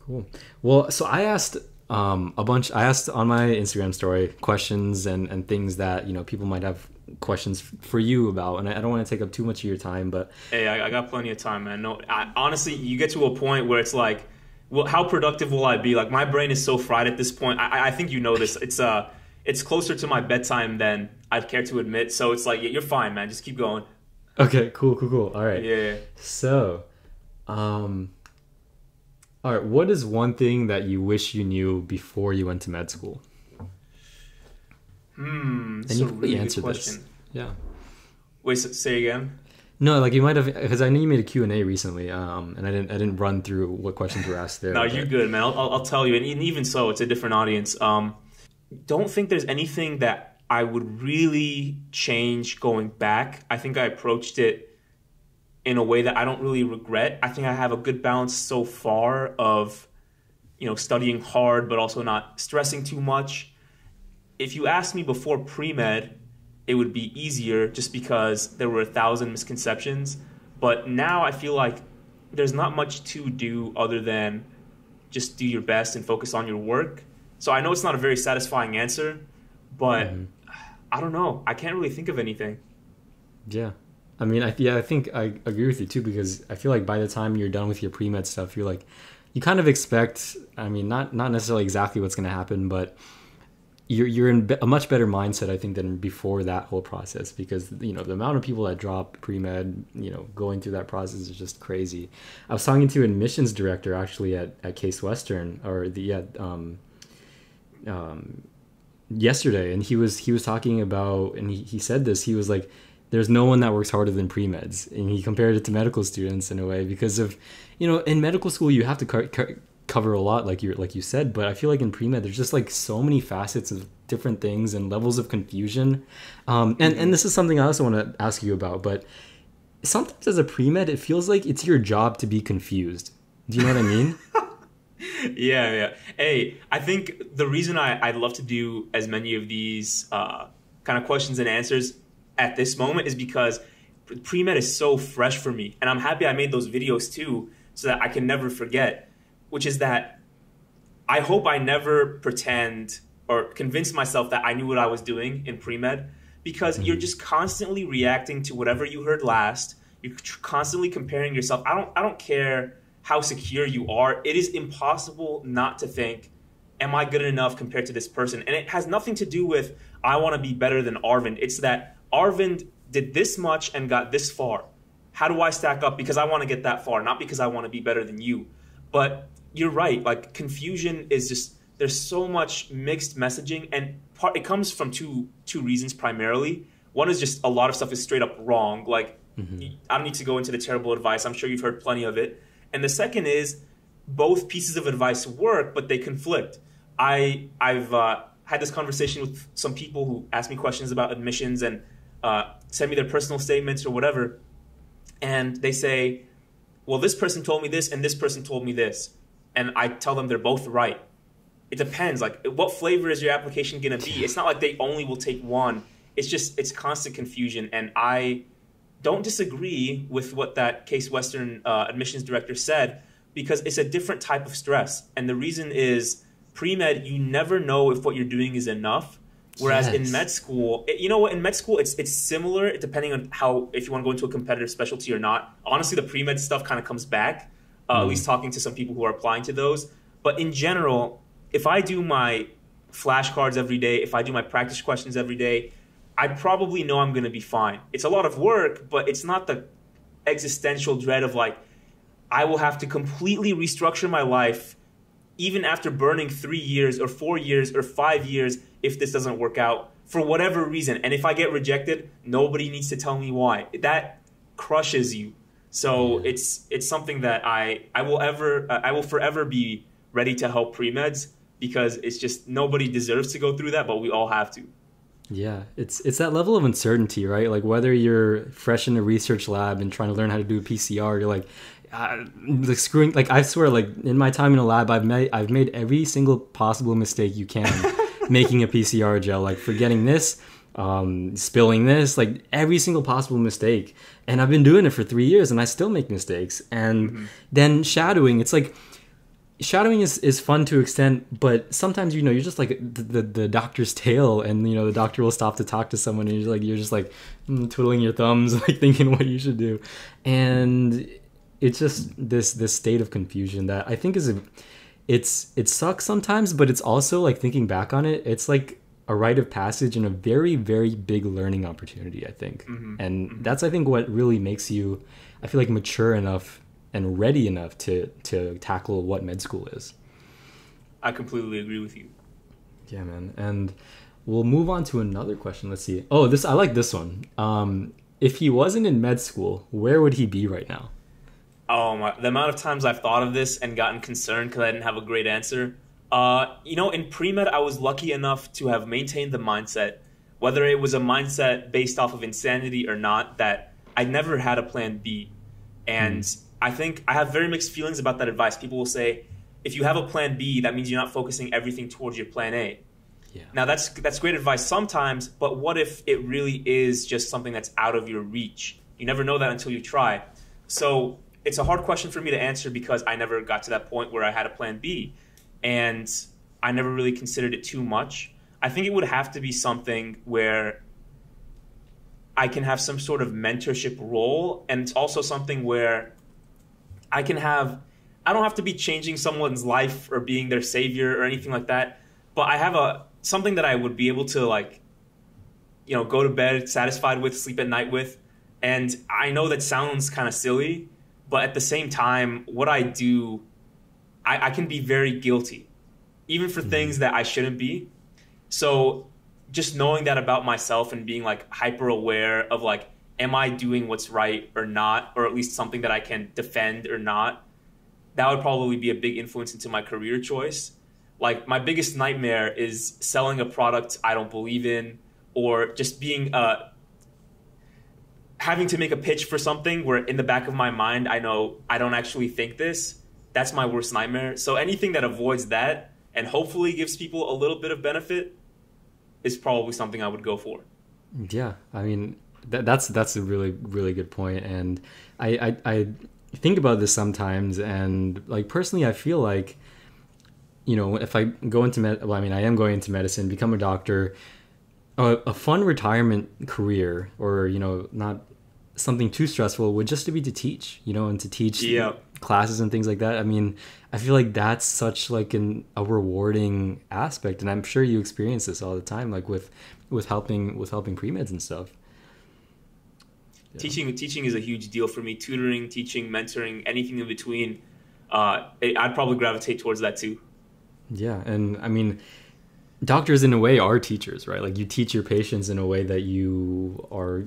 S1: Cool. Well so i asked um, a bunch i asked on my instagram story questions and and things that you know people might have questions for you about and i don't want to take up too much of your time but
S3: hey i, I got plenty of time man. No I, honestly you get to a point where it's like well, how productive will I be? Like my brain is so fried at this point. I, I think you know this. It's uh, it's closer to my bedtime than I'd care to admit. So it's like, yeah, you're fine, man. Just keep going.
S1: Okay, cool, cool, cool. All right.
S3: Yeah.
S1: So, um, all right. What is one thing that you wish you knew before you went to med school?
S3: Hmm. And you really answer this.
S1: Yeah.
S3: Wait. Say again.
S1: No, like you might have because I know you made a Q and A recently, um, and I didn't I didn't run through what questions were asked there.
S3: no, you're good, man. I'll, I'll, tell you, and even so, it's a different audience. Um, don't think there's anything that I would really change going back. I think I approached it in a way that I don't really regret. I think I have a good balance so far of, you know, studying hard but also not stressing too much. If you asked me before pre med it would be easier just because there were a thousand misconceptions. But now I feel like there's not much to do other than just do your best and focus on your work. So I know it's not a very satisfying answer, but mm-hmm. I don't know. I can't really think of anything.
S1: Yeah. I mean, I, yeah, I think I agree with you too because I feel like by the time you're done with your pre med stuff, you're like, you kind of expect. I mean, not not necessarily exactly what's going to happen, but you're you're in a much better mindset I think than before that whole process because you know the amount of people that drop pre med you know going through that process is just crazy. I was talking to an admissions director actually at, at Case Western or the yeah, um, um, yesterday and he was he was talking about and he, he said this he was like there's no one that works harder than pre meds and he compared it to medical students in a way because of you know in medical school you have to cover a lot like you like you said but i feel like in pre-med there's just like so many facets of different things and levels of confusion. Um, and and this is something i also want to ask you about but sometimes as a pre-med it feels like it's your job to be confused. Do you know what i mean?
S3: Yeah yeah. Hey i think the reason I, i'd love to do as many of these uh, kind of questions and answers at this moment is because pre-med is so fresh for me and i'm happy i made those videos too so that i can never forget which is that I hope I never pretend or convince myself that I knew what I was doing in pre med because mm-hmm. you're just constantly reacting to whatever you heard last. You're constantly comparing yourself. I don't I don't care how secure you are. It is impossible not to think, am I good enough compared to this person? And it has nothing to do with I want to be better than Arvind. It's that Arvind did this much and got this far. How do I stack up? Because I want to get that far, not because I want to be better than you. But you're right. Like confusion is just there's so much mixed messaging, and part it comes from two two reasons primarily. One is just a lot of stuff is straight up wrong. Like mm-hmm. I don't need to go into the terrible advice. I'm sure you've heard plenty of it. And the second is both pieces of advice work, but they conflict. I I've uh, had this conversation with some people who ask me questions about admissions and uh, send me their personal statements or whatever, and they say, "Well, this person told me this, and this person told me this." And I tell them they're both right. It depends. Like, what flavor is your application going to be? It's not like they only will take one. It's just it's constant confusion, and I don't disagree with what that Case Western uh, admissions director said because it's a different type of stress, and the reason is pre med. You never know if what you're doing is enough Whereas
S1: Yes.
S3: in med school, it- you know what? In med school, it's it's similar depending on how if you want to go into a competitive specialty or not. Honestly, the pre med stuff kind of comes back. Uh, At least talking to some people who are applying to those. But in general, if I do my flashcards every day, if I do my practice questions every day, I probably know I'm going to be fine. It's a lot of work, but it's not the existential dread of like I will have to completely restructure my life even after burning three years or four years or five years if this doesn't work out for whatever reason. And if I get rejected, nobody needs to tell me why. That crushes you. So
S1: Yeah.
S3: it's it's something that I I will ever uh, I will forever be ready to help pre meds because it's just nobody deserves to go through that, but we all have to.
S1: Yeah, it's it's that level of uncertainty, right? Like whether you're fresh in a research lab and trying to learn how to do a PCR, you're like, uh, like screwing. Like I swear, like in my time in a lab, I've made I've made every single possible mistake you can making a PCR gel, like forgetting this, um, spilling this, like every single possible mistake. And I've been doing it for three years, and I still make mistakes. And then shadowing, it's like shadowing is, is fun to extent, but sometimes you know you're just like the, the, the doctor's tail, and you know the doctor will stop to talk to someone, and you're like you're just like mm, twiddling your thumbs, like thinking what you should do, and it's just this this state of confusion that I think is a, it's it sucks sometimes, but it's also like thinking back on it, it's like a rite of passage and a very very big learning opportunity. I think, and that's I think what really makes you, I feel like mature enough and ready enough to to tackle what med school is.
S3: I completely agree with you.
S1: Yeah, man. And we'll move on to another question. Let's see. Oh, this I like this one. Um, if he wasn't in med school, where would he be right now?
S3: Oh my! The amount of times I've thought of this and gotten concerned because I didn't have a great answer. Uh, you know, in pre med, I was lucky enough to have maintained the mindset, whether it was a mindset based off of insanity or not, that I never had a plan B. And I think I have very mixed feelings about that advice. People will say, if you have a plan B, that means you're not focusing everything towards your plan A.
S1: Yeah.
S3: Now that's that's great advice sometimes, but what if it really is just something that's out of your reach? You never know that until you try. So it's a hard question for me to answer because I never got to that point where I had a plan B, and I never really considered it too much. I think it would have to be something where I can have some sort of mentorship role, and it's also something where I can have. I don't have to be changing someone's life or being their savior or anything like that, but I have a something that I would be able to like, you know, go to bed satisfied with, sleep at night with, and I know that sounds kind of silly, but at the same time, what I do, I, I can be very guilty, even for things that I shouldn't be. So just knowing that about myself and being like hyper aware of like, am I doing what's right or not, or at least something that I can defend or not, that would probably be a big influence into my career choice. Like my biggest nightmare is selling a product I don't believe in, or just being uh, having to make a pitch for something where in the back of my mind I know I don't actually think this. That's my worst nightmare. So anything that avoids that and hopefully gives people a little bit of benefit is probably something I would go for.
S1: Yeah, I mean that, that's that's a really really good point, and I, I I think about this sometimes, and like personally, I feel like you know if I go into med, well, I mean I am going into medicine, become a doctor, a, a fun retirement career, or you know not something too stressful would just to be to teach, you know, and to teach
S3: Yeah.
S1: Classes and things like that. I mean, I feel like that's such like an a rewarding aspect, and I'm sure you experience this all the time, like with with helping with helping pre meds and stuff. Yeah.
S3: Teaching teaching is a huge deal for me. Tutoring, teaching, mentoring, anything in between. Uh, I'd probably gravitate towards that too.
S1: Yeah, and I mean, doctors in a way are teachers, right? Like you teach your patients in a way that you are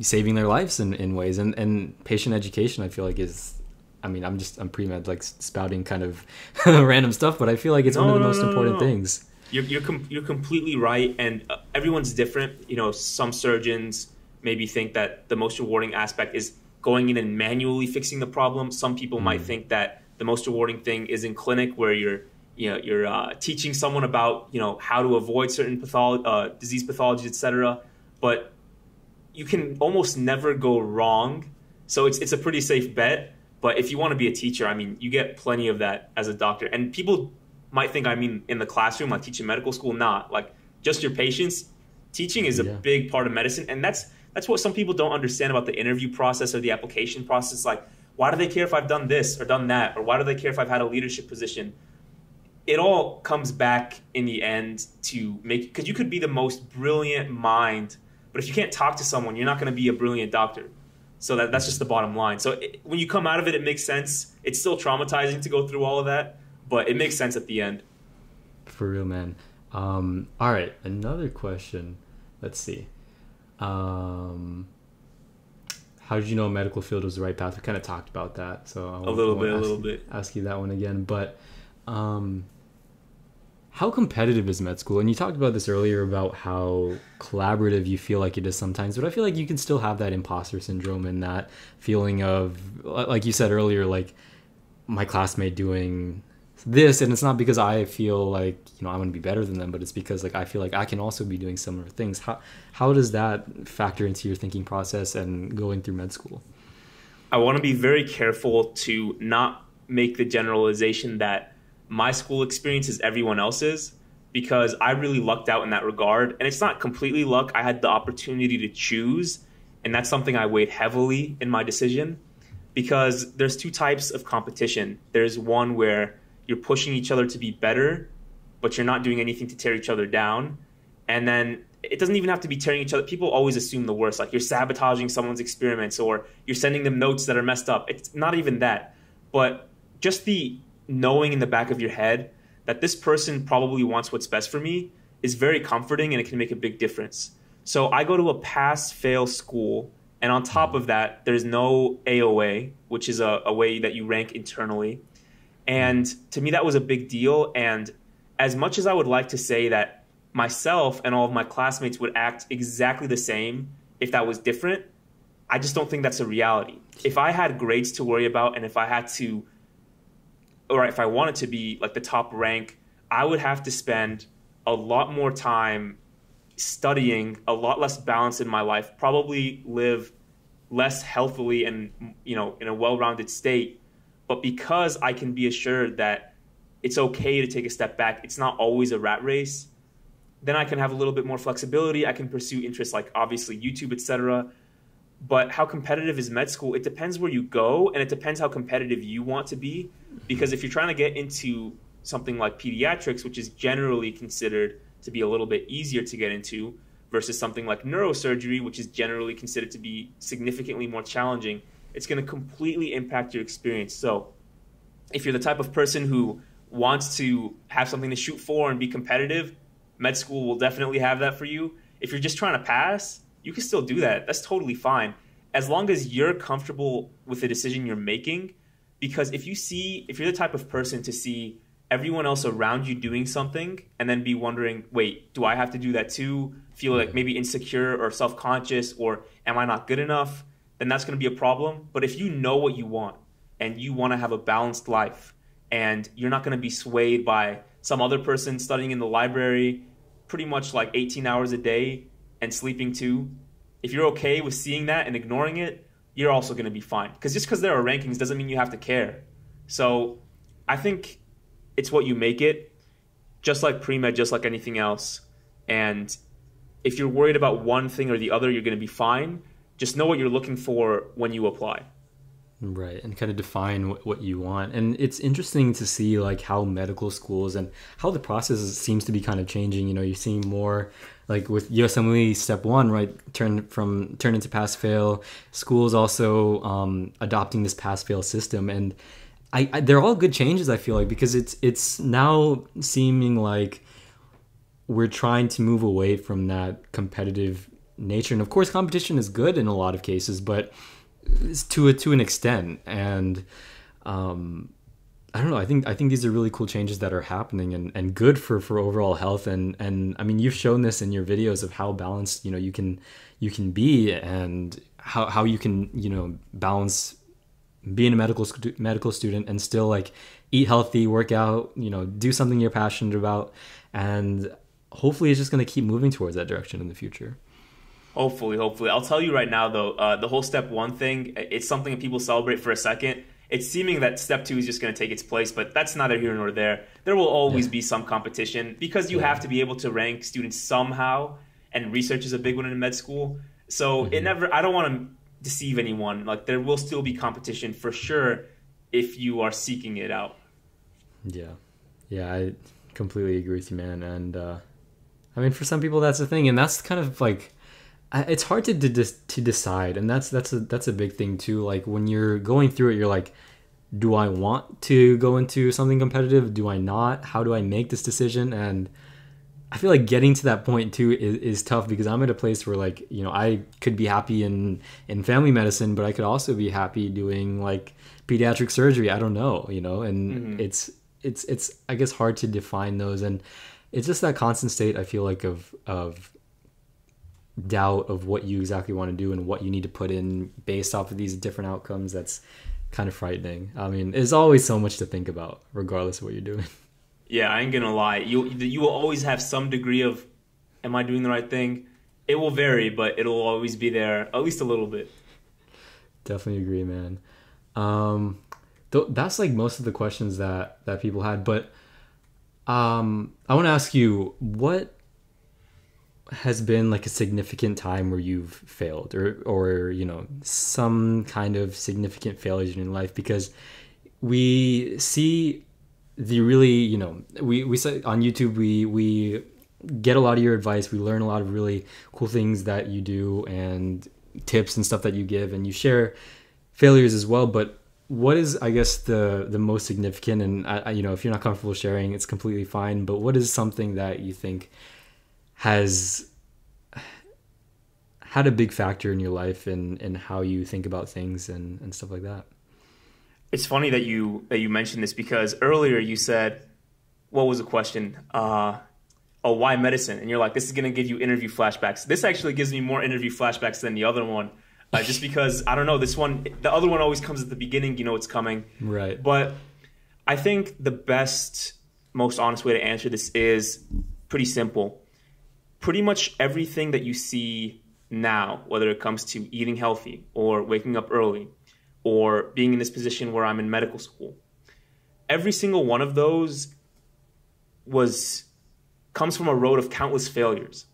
S1: saving their lives in, in ways, and and patient education, I feel like is. I mean, I'm just I'm pre med like spouting kind of random stuff, but I feel like it's one of the
S3: no,
S1: most
S3: no, no,
S1: important
S3: no.
S1: things.
S3: You're you're, com- you're completely right, and uh, everyone's different. You know, some surgeons maybe think that the most rewarding aspect is going in and manually fixing the problem. Some people might think that the most rewarding thing is in clinic where you're you know you're uh, teaching someone about you know how to avoid certain patholo- uh, disease pathologies, etc. But you can almost never go wrong. So it's it's a pretty safe bet. But if you want to be a teacher, I mean, you get plenty of that as a doctor. And people might think I mean in the classroom, like teaching medical school, not like just your patients. teaching is a
S1: Yeah.
S3: big part of medicine, and that's that's what some people don't understand about the interview process or the application process. Like, why do they care if I've done this or done that, or why do they care if I've had a leadership position? It all comes back in the end to make because you could be the most brilliant mind, but if you can't talk to someone, you're not going to be a brilliant doctor. So that, that's just the bottom line. So it, when you come out of it, it makes sense. It's still traumatizing to go through all of that, but it makes sense at the end.
S1: For real, man. Um, all right, another question. Let's see. Um, how did you know medical field was the right path? We kind of talked about that, so I won't-
S3: little bit, a
S1: ask
S3: little
S1: you-
S3: bit.
S1: Ask you that one again, but um, how competitive is med school? And you talked about this earlier about how collaborative you feel like it is sometimes, but I feel like you can still have that imposter syndrome and that feeling of, like you said earlier, like my classmate doing this and it's not because i feel like you know i'm going to be better than them but it's because like i feel like i can also be doing similar things how how does that factor into your thinking process and going through med school
S3: I want to be very careful to not make the generalization that my school experience is everyone else's because I really lucked out in that regard. And it's not completely luck. I had the opportunity to choose, and that's something I weighed heavily in my decision because there's two types of competition. There's one where you're pushing each other to be better, but you're not doing anything to tear each other down. And then it doesn't even have to be tearing each other. People always assume the worst, like you're sabotaging someone's experiments or you're sending them notes that are messed up. It's not even that. But just the knowing in the back of your head that this person probably wants what's best for me is very comforting and it can make a big difference. So I go to a pass fail school, and on top of that, there's no AOA, which is a, a way that you rank internally. And to me, that was a big deal. And as much as I would like to say that myself and all of my classmates would act exactly the same if that was different, I just don't think that's a reality. If I had grades to worry about and if I had to, or if I wanted to be like the top rank, I would have to spend a lot more time studying, a lot less balance in my life, probably live less healthily and you know in a well-rounded state. But because I can be assured that it's okay to take a step back, it's not always a rat race. Then I can have a little bit more flexibility. I can pursue interests like obviously YouTube, etc. But how competitive is med school? It depends where you go, and it depends how competitive you want to be. Because if you're trying to get into something like pediatrics, which is generally considered to be a little bit easier to get into, versus something like neurosurgery, which is generally considered to be significantly more challenging, it's going to completely impact your experience. So, if you're the type of person who wants to have something to shoot for and be competitive, med school will definitely have that for you. If you're just trying to pass, you can still do that. That's totally fine. As long as you're comfortable with the decision you're making. Because if you see, if you're the type of person to see everyone else around you doing something and then be wondering, wait, do I have to do that too? Feel like maybe insecure or self conscious or am I not good enough? Then that's going to be a problem. But if you know what you want and you want to have a balanced life and you're not going to be swayed by some other person studying in the library pretty much like 18 hours a day and sleeping too, if you're okay with seeing that and ignoring it, you're also going to be fine. Because just because there are rankings doesn't mean you have to care. So I think it's what you make it, just like pre med, just like anything else. And if you're worried about one thing or the other, you're going to be fine. Just know what you're looking for when you apply.
S1: Right, and kind of define what, what you want. And it's interesting to see like how medical schools and how the process seems to be kind of changing. You know, you're seeing more like with USMLE step one, right? Turn from turn into pass fail. Schools also um, adopting this pass fail system, and I, I they're all good changes. I feel like because it's it's now seeming like we're trying to move away from that competitive nature. And of course, competition is good in a lot of cases, but to a, to an extent. And um, I don't know. I think I think these are really cool changes that are happening and, and good for, for overall health. And and I mean, you've shown this in your videos of how balanced you know you can you can be and how how you can you know balance being a medical stu- medical student and still like eat healthy, work out, you know, do something you're passionate about, and hopefully it's just going to keep moving towards that direction in the future.
S3: Hopefully, hopefully. I'll tell you right now, though, uh, the whole step one thing, it's something that people celebrate for a second. it's seeming that step two is just going to take its place, but that's neither here nor there. There will always
S1: Yeah.
S3: be some competition because you
S1: Yeah.
S3: have to be able to rank students somehow, and research is a big one in med school. So it
S1: Mhm.
S3: never. I don't want to deceive anyone. Like there will still be competition for sure if you are seeking it out.
S1: Yeah, yeah, I completely agree with you, man. And uh, I mean, for some people, that's the thing, and that's kind of like I- it's hard to de- to decide, and that's that's a that's a big thing too. Like when you're going through it, you're like, do I want to go into something competitive? Do I not? How do I make this decision? And I feel like getting to that point too is, is tough because I'm at a place where like you know I could be happy in in family medicine, but I could also be happy doing like pediatric surgery. I don't know, you know, and
S3: Mhm.
S1: it's it's it's I guess hard to define those, and it's just that constant state I feel like of of doubt of what you exactly want to do and what you need to put in based off of these different outcomes. That's kind of frightening. I mean, there's always so much to think about, regardless of what you're doing.
S3: Yeah, I ain't gonna lie. You you will always have some degree of, am I doing the right thing? It will vary, but it'll always be there, at least a little bit.
S1: Definitely agree, man. Um, th- that's like most of the questions that that people had, but um, I want to ask you what has been like a significant time where you've failed, or or you know some kind of significant failures in life, because we see the really you know we we say on YouTube we we get a lot of your advice. We learn a lot of really cool things that you do and tips and stuff that you give and you share failures as well. But what is i guess the the most significant? And I, you know if you're not comfortable sharing it's completely fine. But what is something that you think has had a big factor in your life and and how you think about things and and stuff like that
S3: It's funny that you that you mentioned this because earlier you said, what was the question? Uh, oh, why medicine? And you're like, this is gonna give you interview flashbacks. This actually gives me more interview flashbacks than the other one, uh, just because I don't know. This one, the other one always comes at the beginning. You know it's coming.
S1: right
S3: But I think the best, most honest way to answer this is pretty simple. Pretty much everything that you see now, whether it comes to eating healthy or waking up early or being in this position where I'm in medical school, every single one of those was comes from a road of countless failures.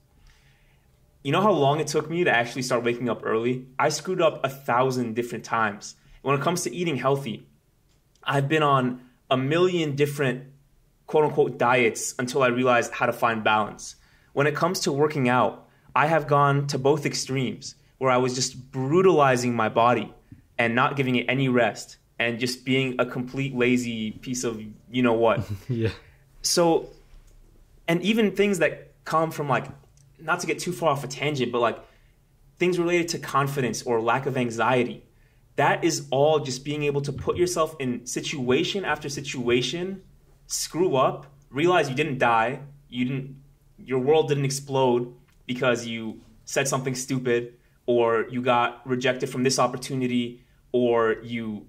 S3: You know how long it took me to actually start waking up early? I screwed up a thousand different times. When it comes to eating healthy, I've been on a million different quote unquote diets until I realized how to find balance. When it comes to working out, I have gone to both extremes where I was just brutalizing my body and not giving it any rest and just being a complete lazy piece of you know what.
S1: yeah
S3: so, and even things that come from like, not to get too far off a tangent, but like things related to confidence or lack of anxiety. That is all just being able to put yourself in situation after situation, screw up, realize you didn't die, you didn't, your world didn't explode because you said something stupid, or you got rejected from this opportunity, or you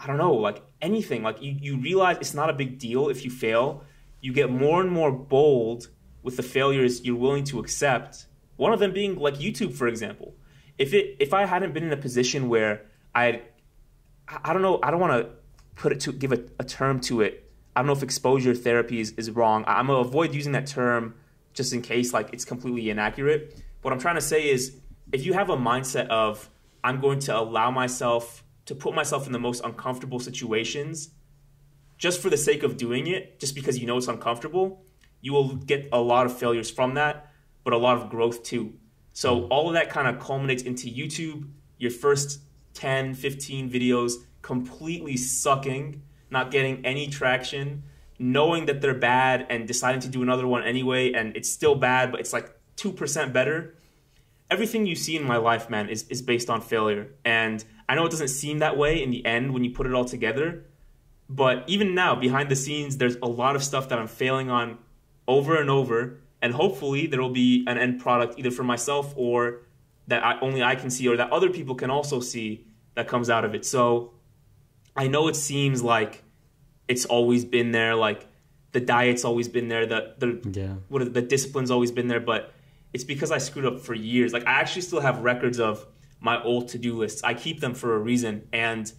S3: I don't know, like anything. Like you, you realize it's not a big deal if you fail. You get more and more bold with the failures you're willing to accept. One of them being like YouTube, for example. If it if I hadn't been in a position where I I don't know, I don't want to put it to give a, a term to it. I don't know if exposure therapy is, is wrong. I'm gonna avoid using that term just in case like it's completely inaccurate. What I'm trying to say is if you have a mindset of I'm going to allow myself to put myself in the most uncomfortable situations just for the sake of doing it, just because you know it's uncomfortable, you will get a lot of failures from that, but a lot of growth too. So all of that kind of culminates into YouTube, your first 10, 15 videos completely sucking, not getting any traction, knowing that they're bad and deciding to do another one anyway, and it's still bad, but it's like 2% better everything you see in my life, man, is, is based on failure. And I know it doesn't seem that way in the end when you put it all together. But even now, behind the scenes, there's a lot of stuff that I'm failing on over and over. And hopefully, there will be an end product either for myself or that I, only I can see or that other people can also see that comes out of it. So I know it seems like it's always been there, like the diet's always been there, the, the,
S1: yeah
S3: what the discipline's always been there, but it's because I screwed up for years. Like I actually still have records of my old to-do lists. I keep them for a reason, and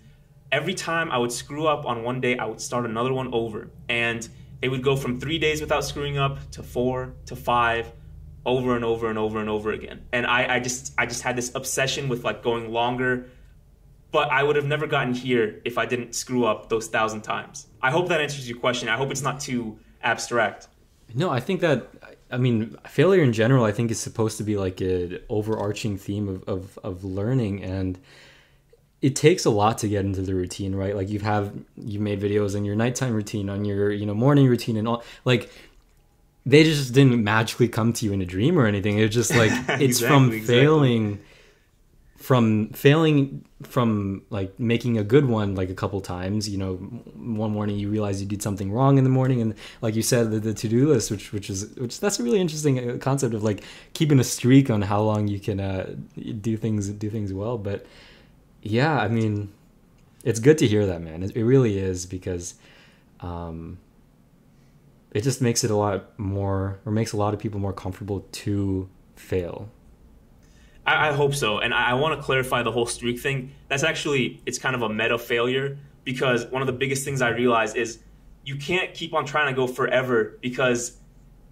S3: every time I would screw up on one day, I would start another one over. And it would go from three days without screwing up to four to five over and over and over and over again. And I, I just I just had this obsession with like going longer. But I would have never gotten here if I didn't screw up those thousand times. I hope that answers your question. I hope it's not too abstract.
S1: No, I think that I mean failure in general. I think is supposed to be like an overarching theme of of, of learning and it takes a lot to get into the routine, right? Like you have you made videos on your nighttime routine, on your you know morning routine, and all like they just didn't magically come to you in a dream or anything. It's just like it's exactly, from failing, exactly. From failing, from like making a good one like a couple times. You know, one morning you realize you did something wrong in the morning, and like you said, the, the to do list, which which is which that's a really interesting uh, concept of like keeping a streak on how long you can uh, do things do things well, but yeah, I mean, it's good to hear that, man. It, it really is because um, it just makes it a lot more, or makes a lot of people more comfortable to fail.
S3: I, I hope so, and I, I want to clarify the whole streak thing. That's actually it's kind of a meta failure because one of the biggest things I realized is you can't keep on trying to go forever because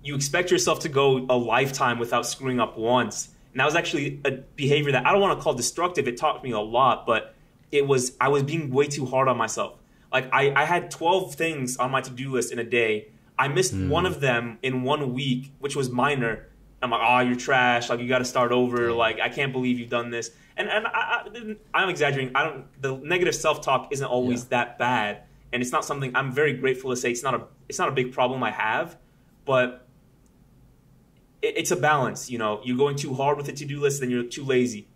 S3: you expect yourself to go a lifetime without screwing up once and that was actually a behavior that I don't want to call destructive. It taught me a lot, but it was I was being way too hard on myself. Like I, I had 12 things on my to-do list in a day. I missed mm. one of them in one week, which was minor. I'm like, oh, you're trash. Like you got to start over. Like I can't believe you've done this. And and I, I am exaggerating. I don't. The negative self-talk isn't always yeah. that bad, and it's not something I'm very grateful to say. It's not a it's not a big problem I have, but it's a balance. You know, you're going too hard with the to-do list, then you're too lazy,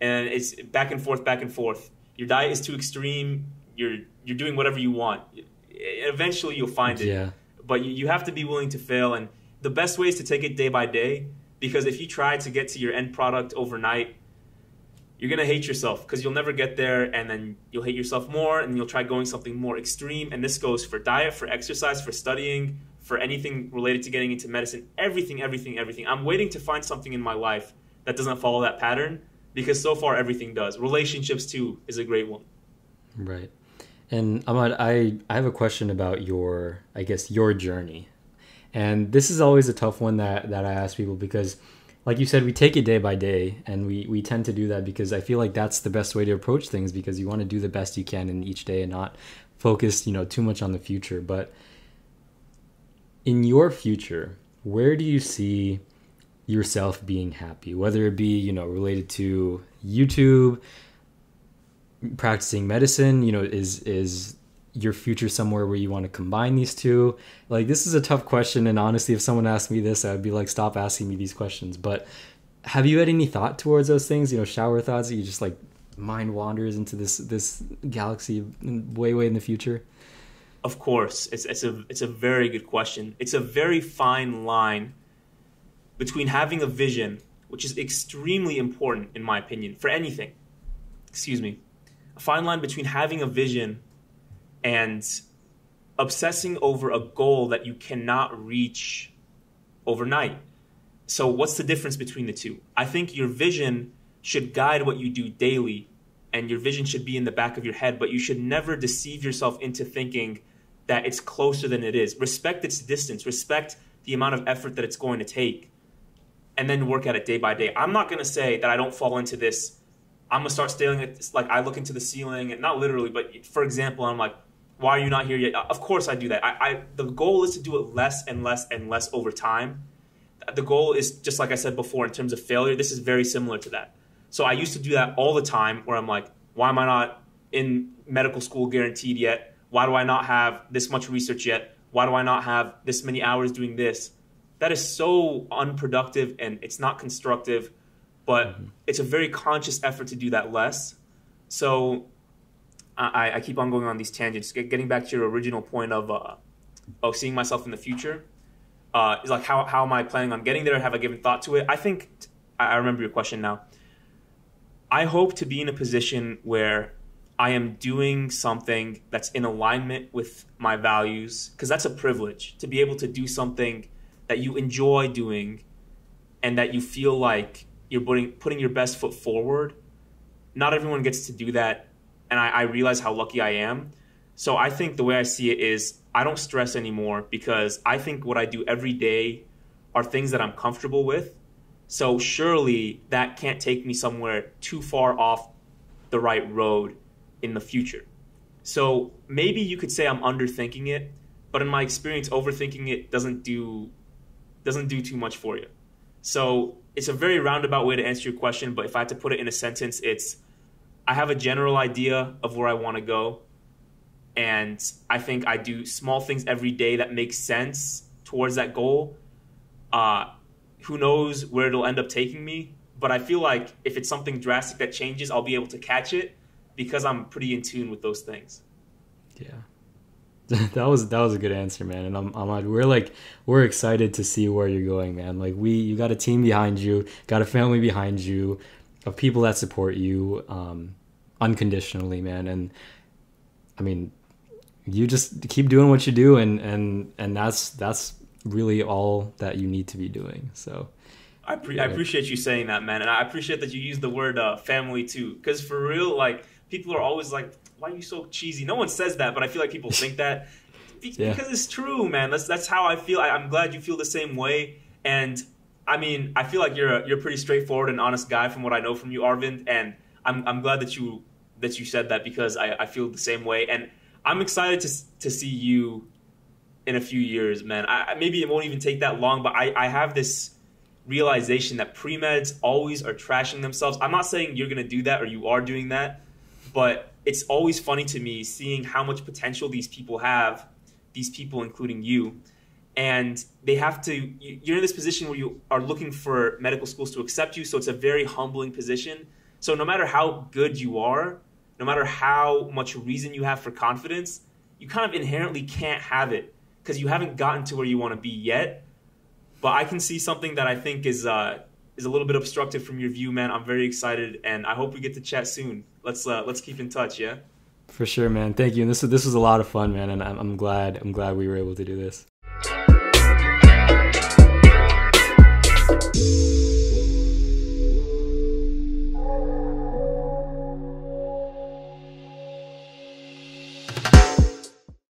S3: and it's back and forth, back and forth. Your diet is too extreme. You're you're doing whatever you want. Eventually, you'll find it.
S1: Yeah.
S3: But you, you have to be willing to fail, and the best way is to take it day by day. Because if you try to get to your end product overnight, you're gonna hate yourself because you'll never get there, and then you'll hate yourself more, and you'll try going something more extreme. And this goes for diet, for exercise, for studying, for anything related to getting into medicine, everything, everything, everything. I'm waiting to find something in my life that doesn't follow that pattern because so far everything does. Relationships too is a great one.
S1: Right. And Ahmad, I, I have a question about your, I guess, your journey. And this is always a tough one that, that I ask people because, like you said, we take it day by day. And we, we tend to do that because I feel like that's the best way to approach things because you want to do the best you can in each day and not focus, you know, too much on the future. But in your future, where do you see yourself being happy? Whether it be, you know, related to YouTube, practicing medicine, you know, is is your future somewhere where you want to combine these two? Like this is a tough question and honestly if someone asked me this, I'd be like stop asking me these questions. But have you had any thought towards those things, you know, shower thoughts that you just like mind wanders into this this galaxy way way in the future?
S3: Of course, it's it's a it's a very good question. It's a very fine line between having a vision, which is extremely important in my opinion for anything. Excuse me. A fine line between having a vision and obsessing over a goal that you cannot reach overnight. So what's the difference between the two? I think your vision should guide what you do daily and your vision should be in the back of your head, but you should never deceive yourself into thinking that it's closer than it is. Respect its distance, respect the amount of effort that it's going to take, and then work at it day by day. I'm not going to say that I don't fall into this. I'm gonna start staring at this, like I look into the ceiling, and not literally, but for example, I'm like, why are you not here yet? Of course I do that. I, I the goal is to do it less and less and less over time. The goal is just like I said before in terms of failure. This is very similar to that. So I used to do that all the time, where I'm like, why am I not in medical school guaranteed yet? Why do I not have this much research yet? Why do I not have this many hours doing this? That is so unproductive and it's not constructive, but mm-hmm. it's a very conscious effort to do that less. So I, I, keep on going on these tangents. Getting back to your original point of uh, of seeing myself in the future, uh, is like how how am I planning on getting there? Have I given thought to it? I think I remember your question now. I hope to be in a position where I am doing something that's in alignment with my values because that's a privilege to be able to do something that you enjoy doing and that you feel like you're putting putting your best foot forward. Not everyone gets to do that and I, I realize how lucky I am. So I think the way I see it is I don't stress anymore because I think what I do every day are things that I'm comfortable with. So surely that can't take me somewhere too far off the right road in the future. So maybe you could say I'm underthinking it, but in my experience, overthinking it doesn't do doesn't do too much for you. So it's a very roundabout way to answer your question, but if I had to put it in a sentence, it's I have a general idea of where I want to go, and I think I do small things every day that make sense towards that goal. Uh, who knows where it'll end up taking me? But I feel like if it's something drastic that changes, I'll be able to catch it because I'm pretty in tune with those things.
S1: Yeah. that was that was a good answer, man. And I'm, I'm we're like we're excited to see where you're going, man. Like we you got a team behind you, got a family behind you, of people that support you um, unconditionally, man. And I mean, you just keep doing what you do, and and and that's that's really all that you need to be doing. So.
S3: I, pre- I appreciate you saying that, man, and I appreciate that you use the word uh, family too, because for real, like people are always like, why are you so cheesy? No one says that, but I feel like people think that yeah. because it's true, man. That's that's how I feel. I, am glad you feel the same way. And I mean, I feel like you're a, you're a pretty straightforward and honest guy from what I know from you, Arvind. And I'm I'm glad that you that you said that because I, I feel the same way. And I'm excited to to see you in a few years, man. I, maybe it won't even take that long, but I, I have this realization that pre meds always are trashing themselves. I'm not saying you're gonna do that or you are doing that, but it's always funny to me seeing how much potential these people have, these people, including you. And they have to, you're in this position where you are looking for medical schools to accept you. So it's a very humbling position. So no matter how good you are, no matter how much reason you have for confidence, you kind of inherently can't have it because you haven't gotten to where you want to be yet. But I can see something that I think is uh, is a little bit obstructive from your view, man. I'm very excited, and I hope we get to chat soon. Let's uh, let's keep in touch, yeah.
S1: For sure, man. Thank you. And this this was a lot of fun, man. And I'm, I'm glad I'm glad we were able to do this.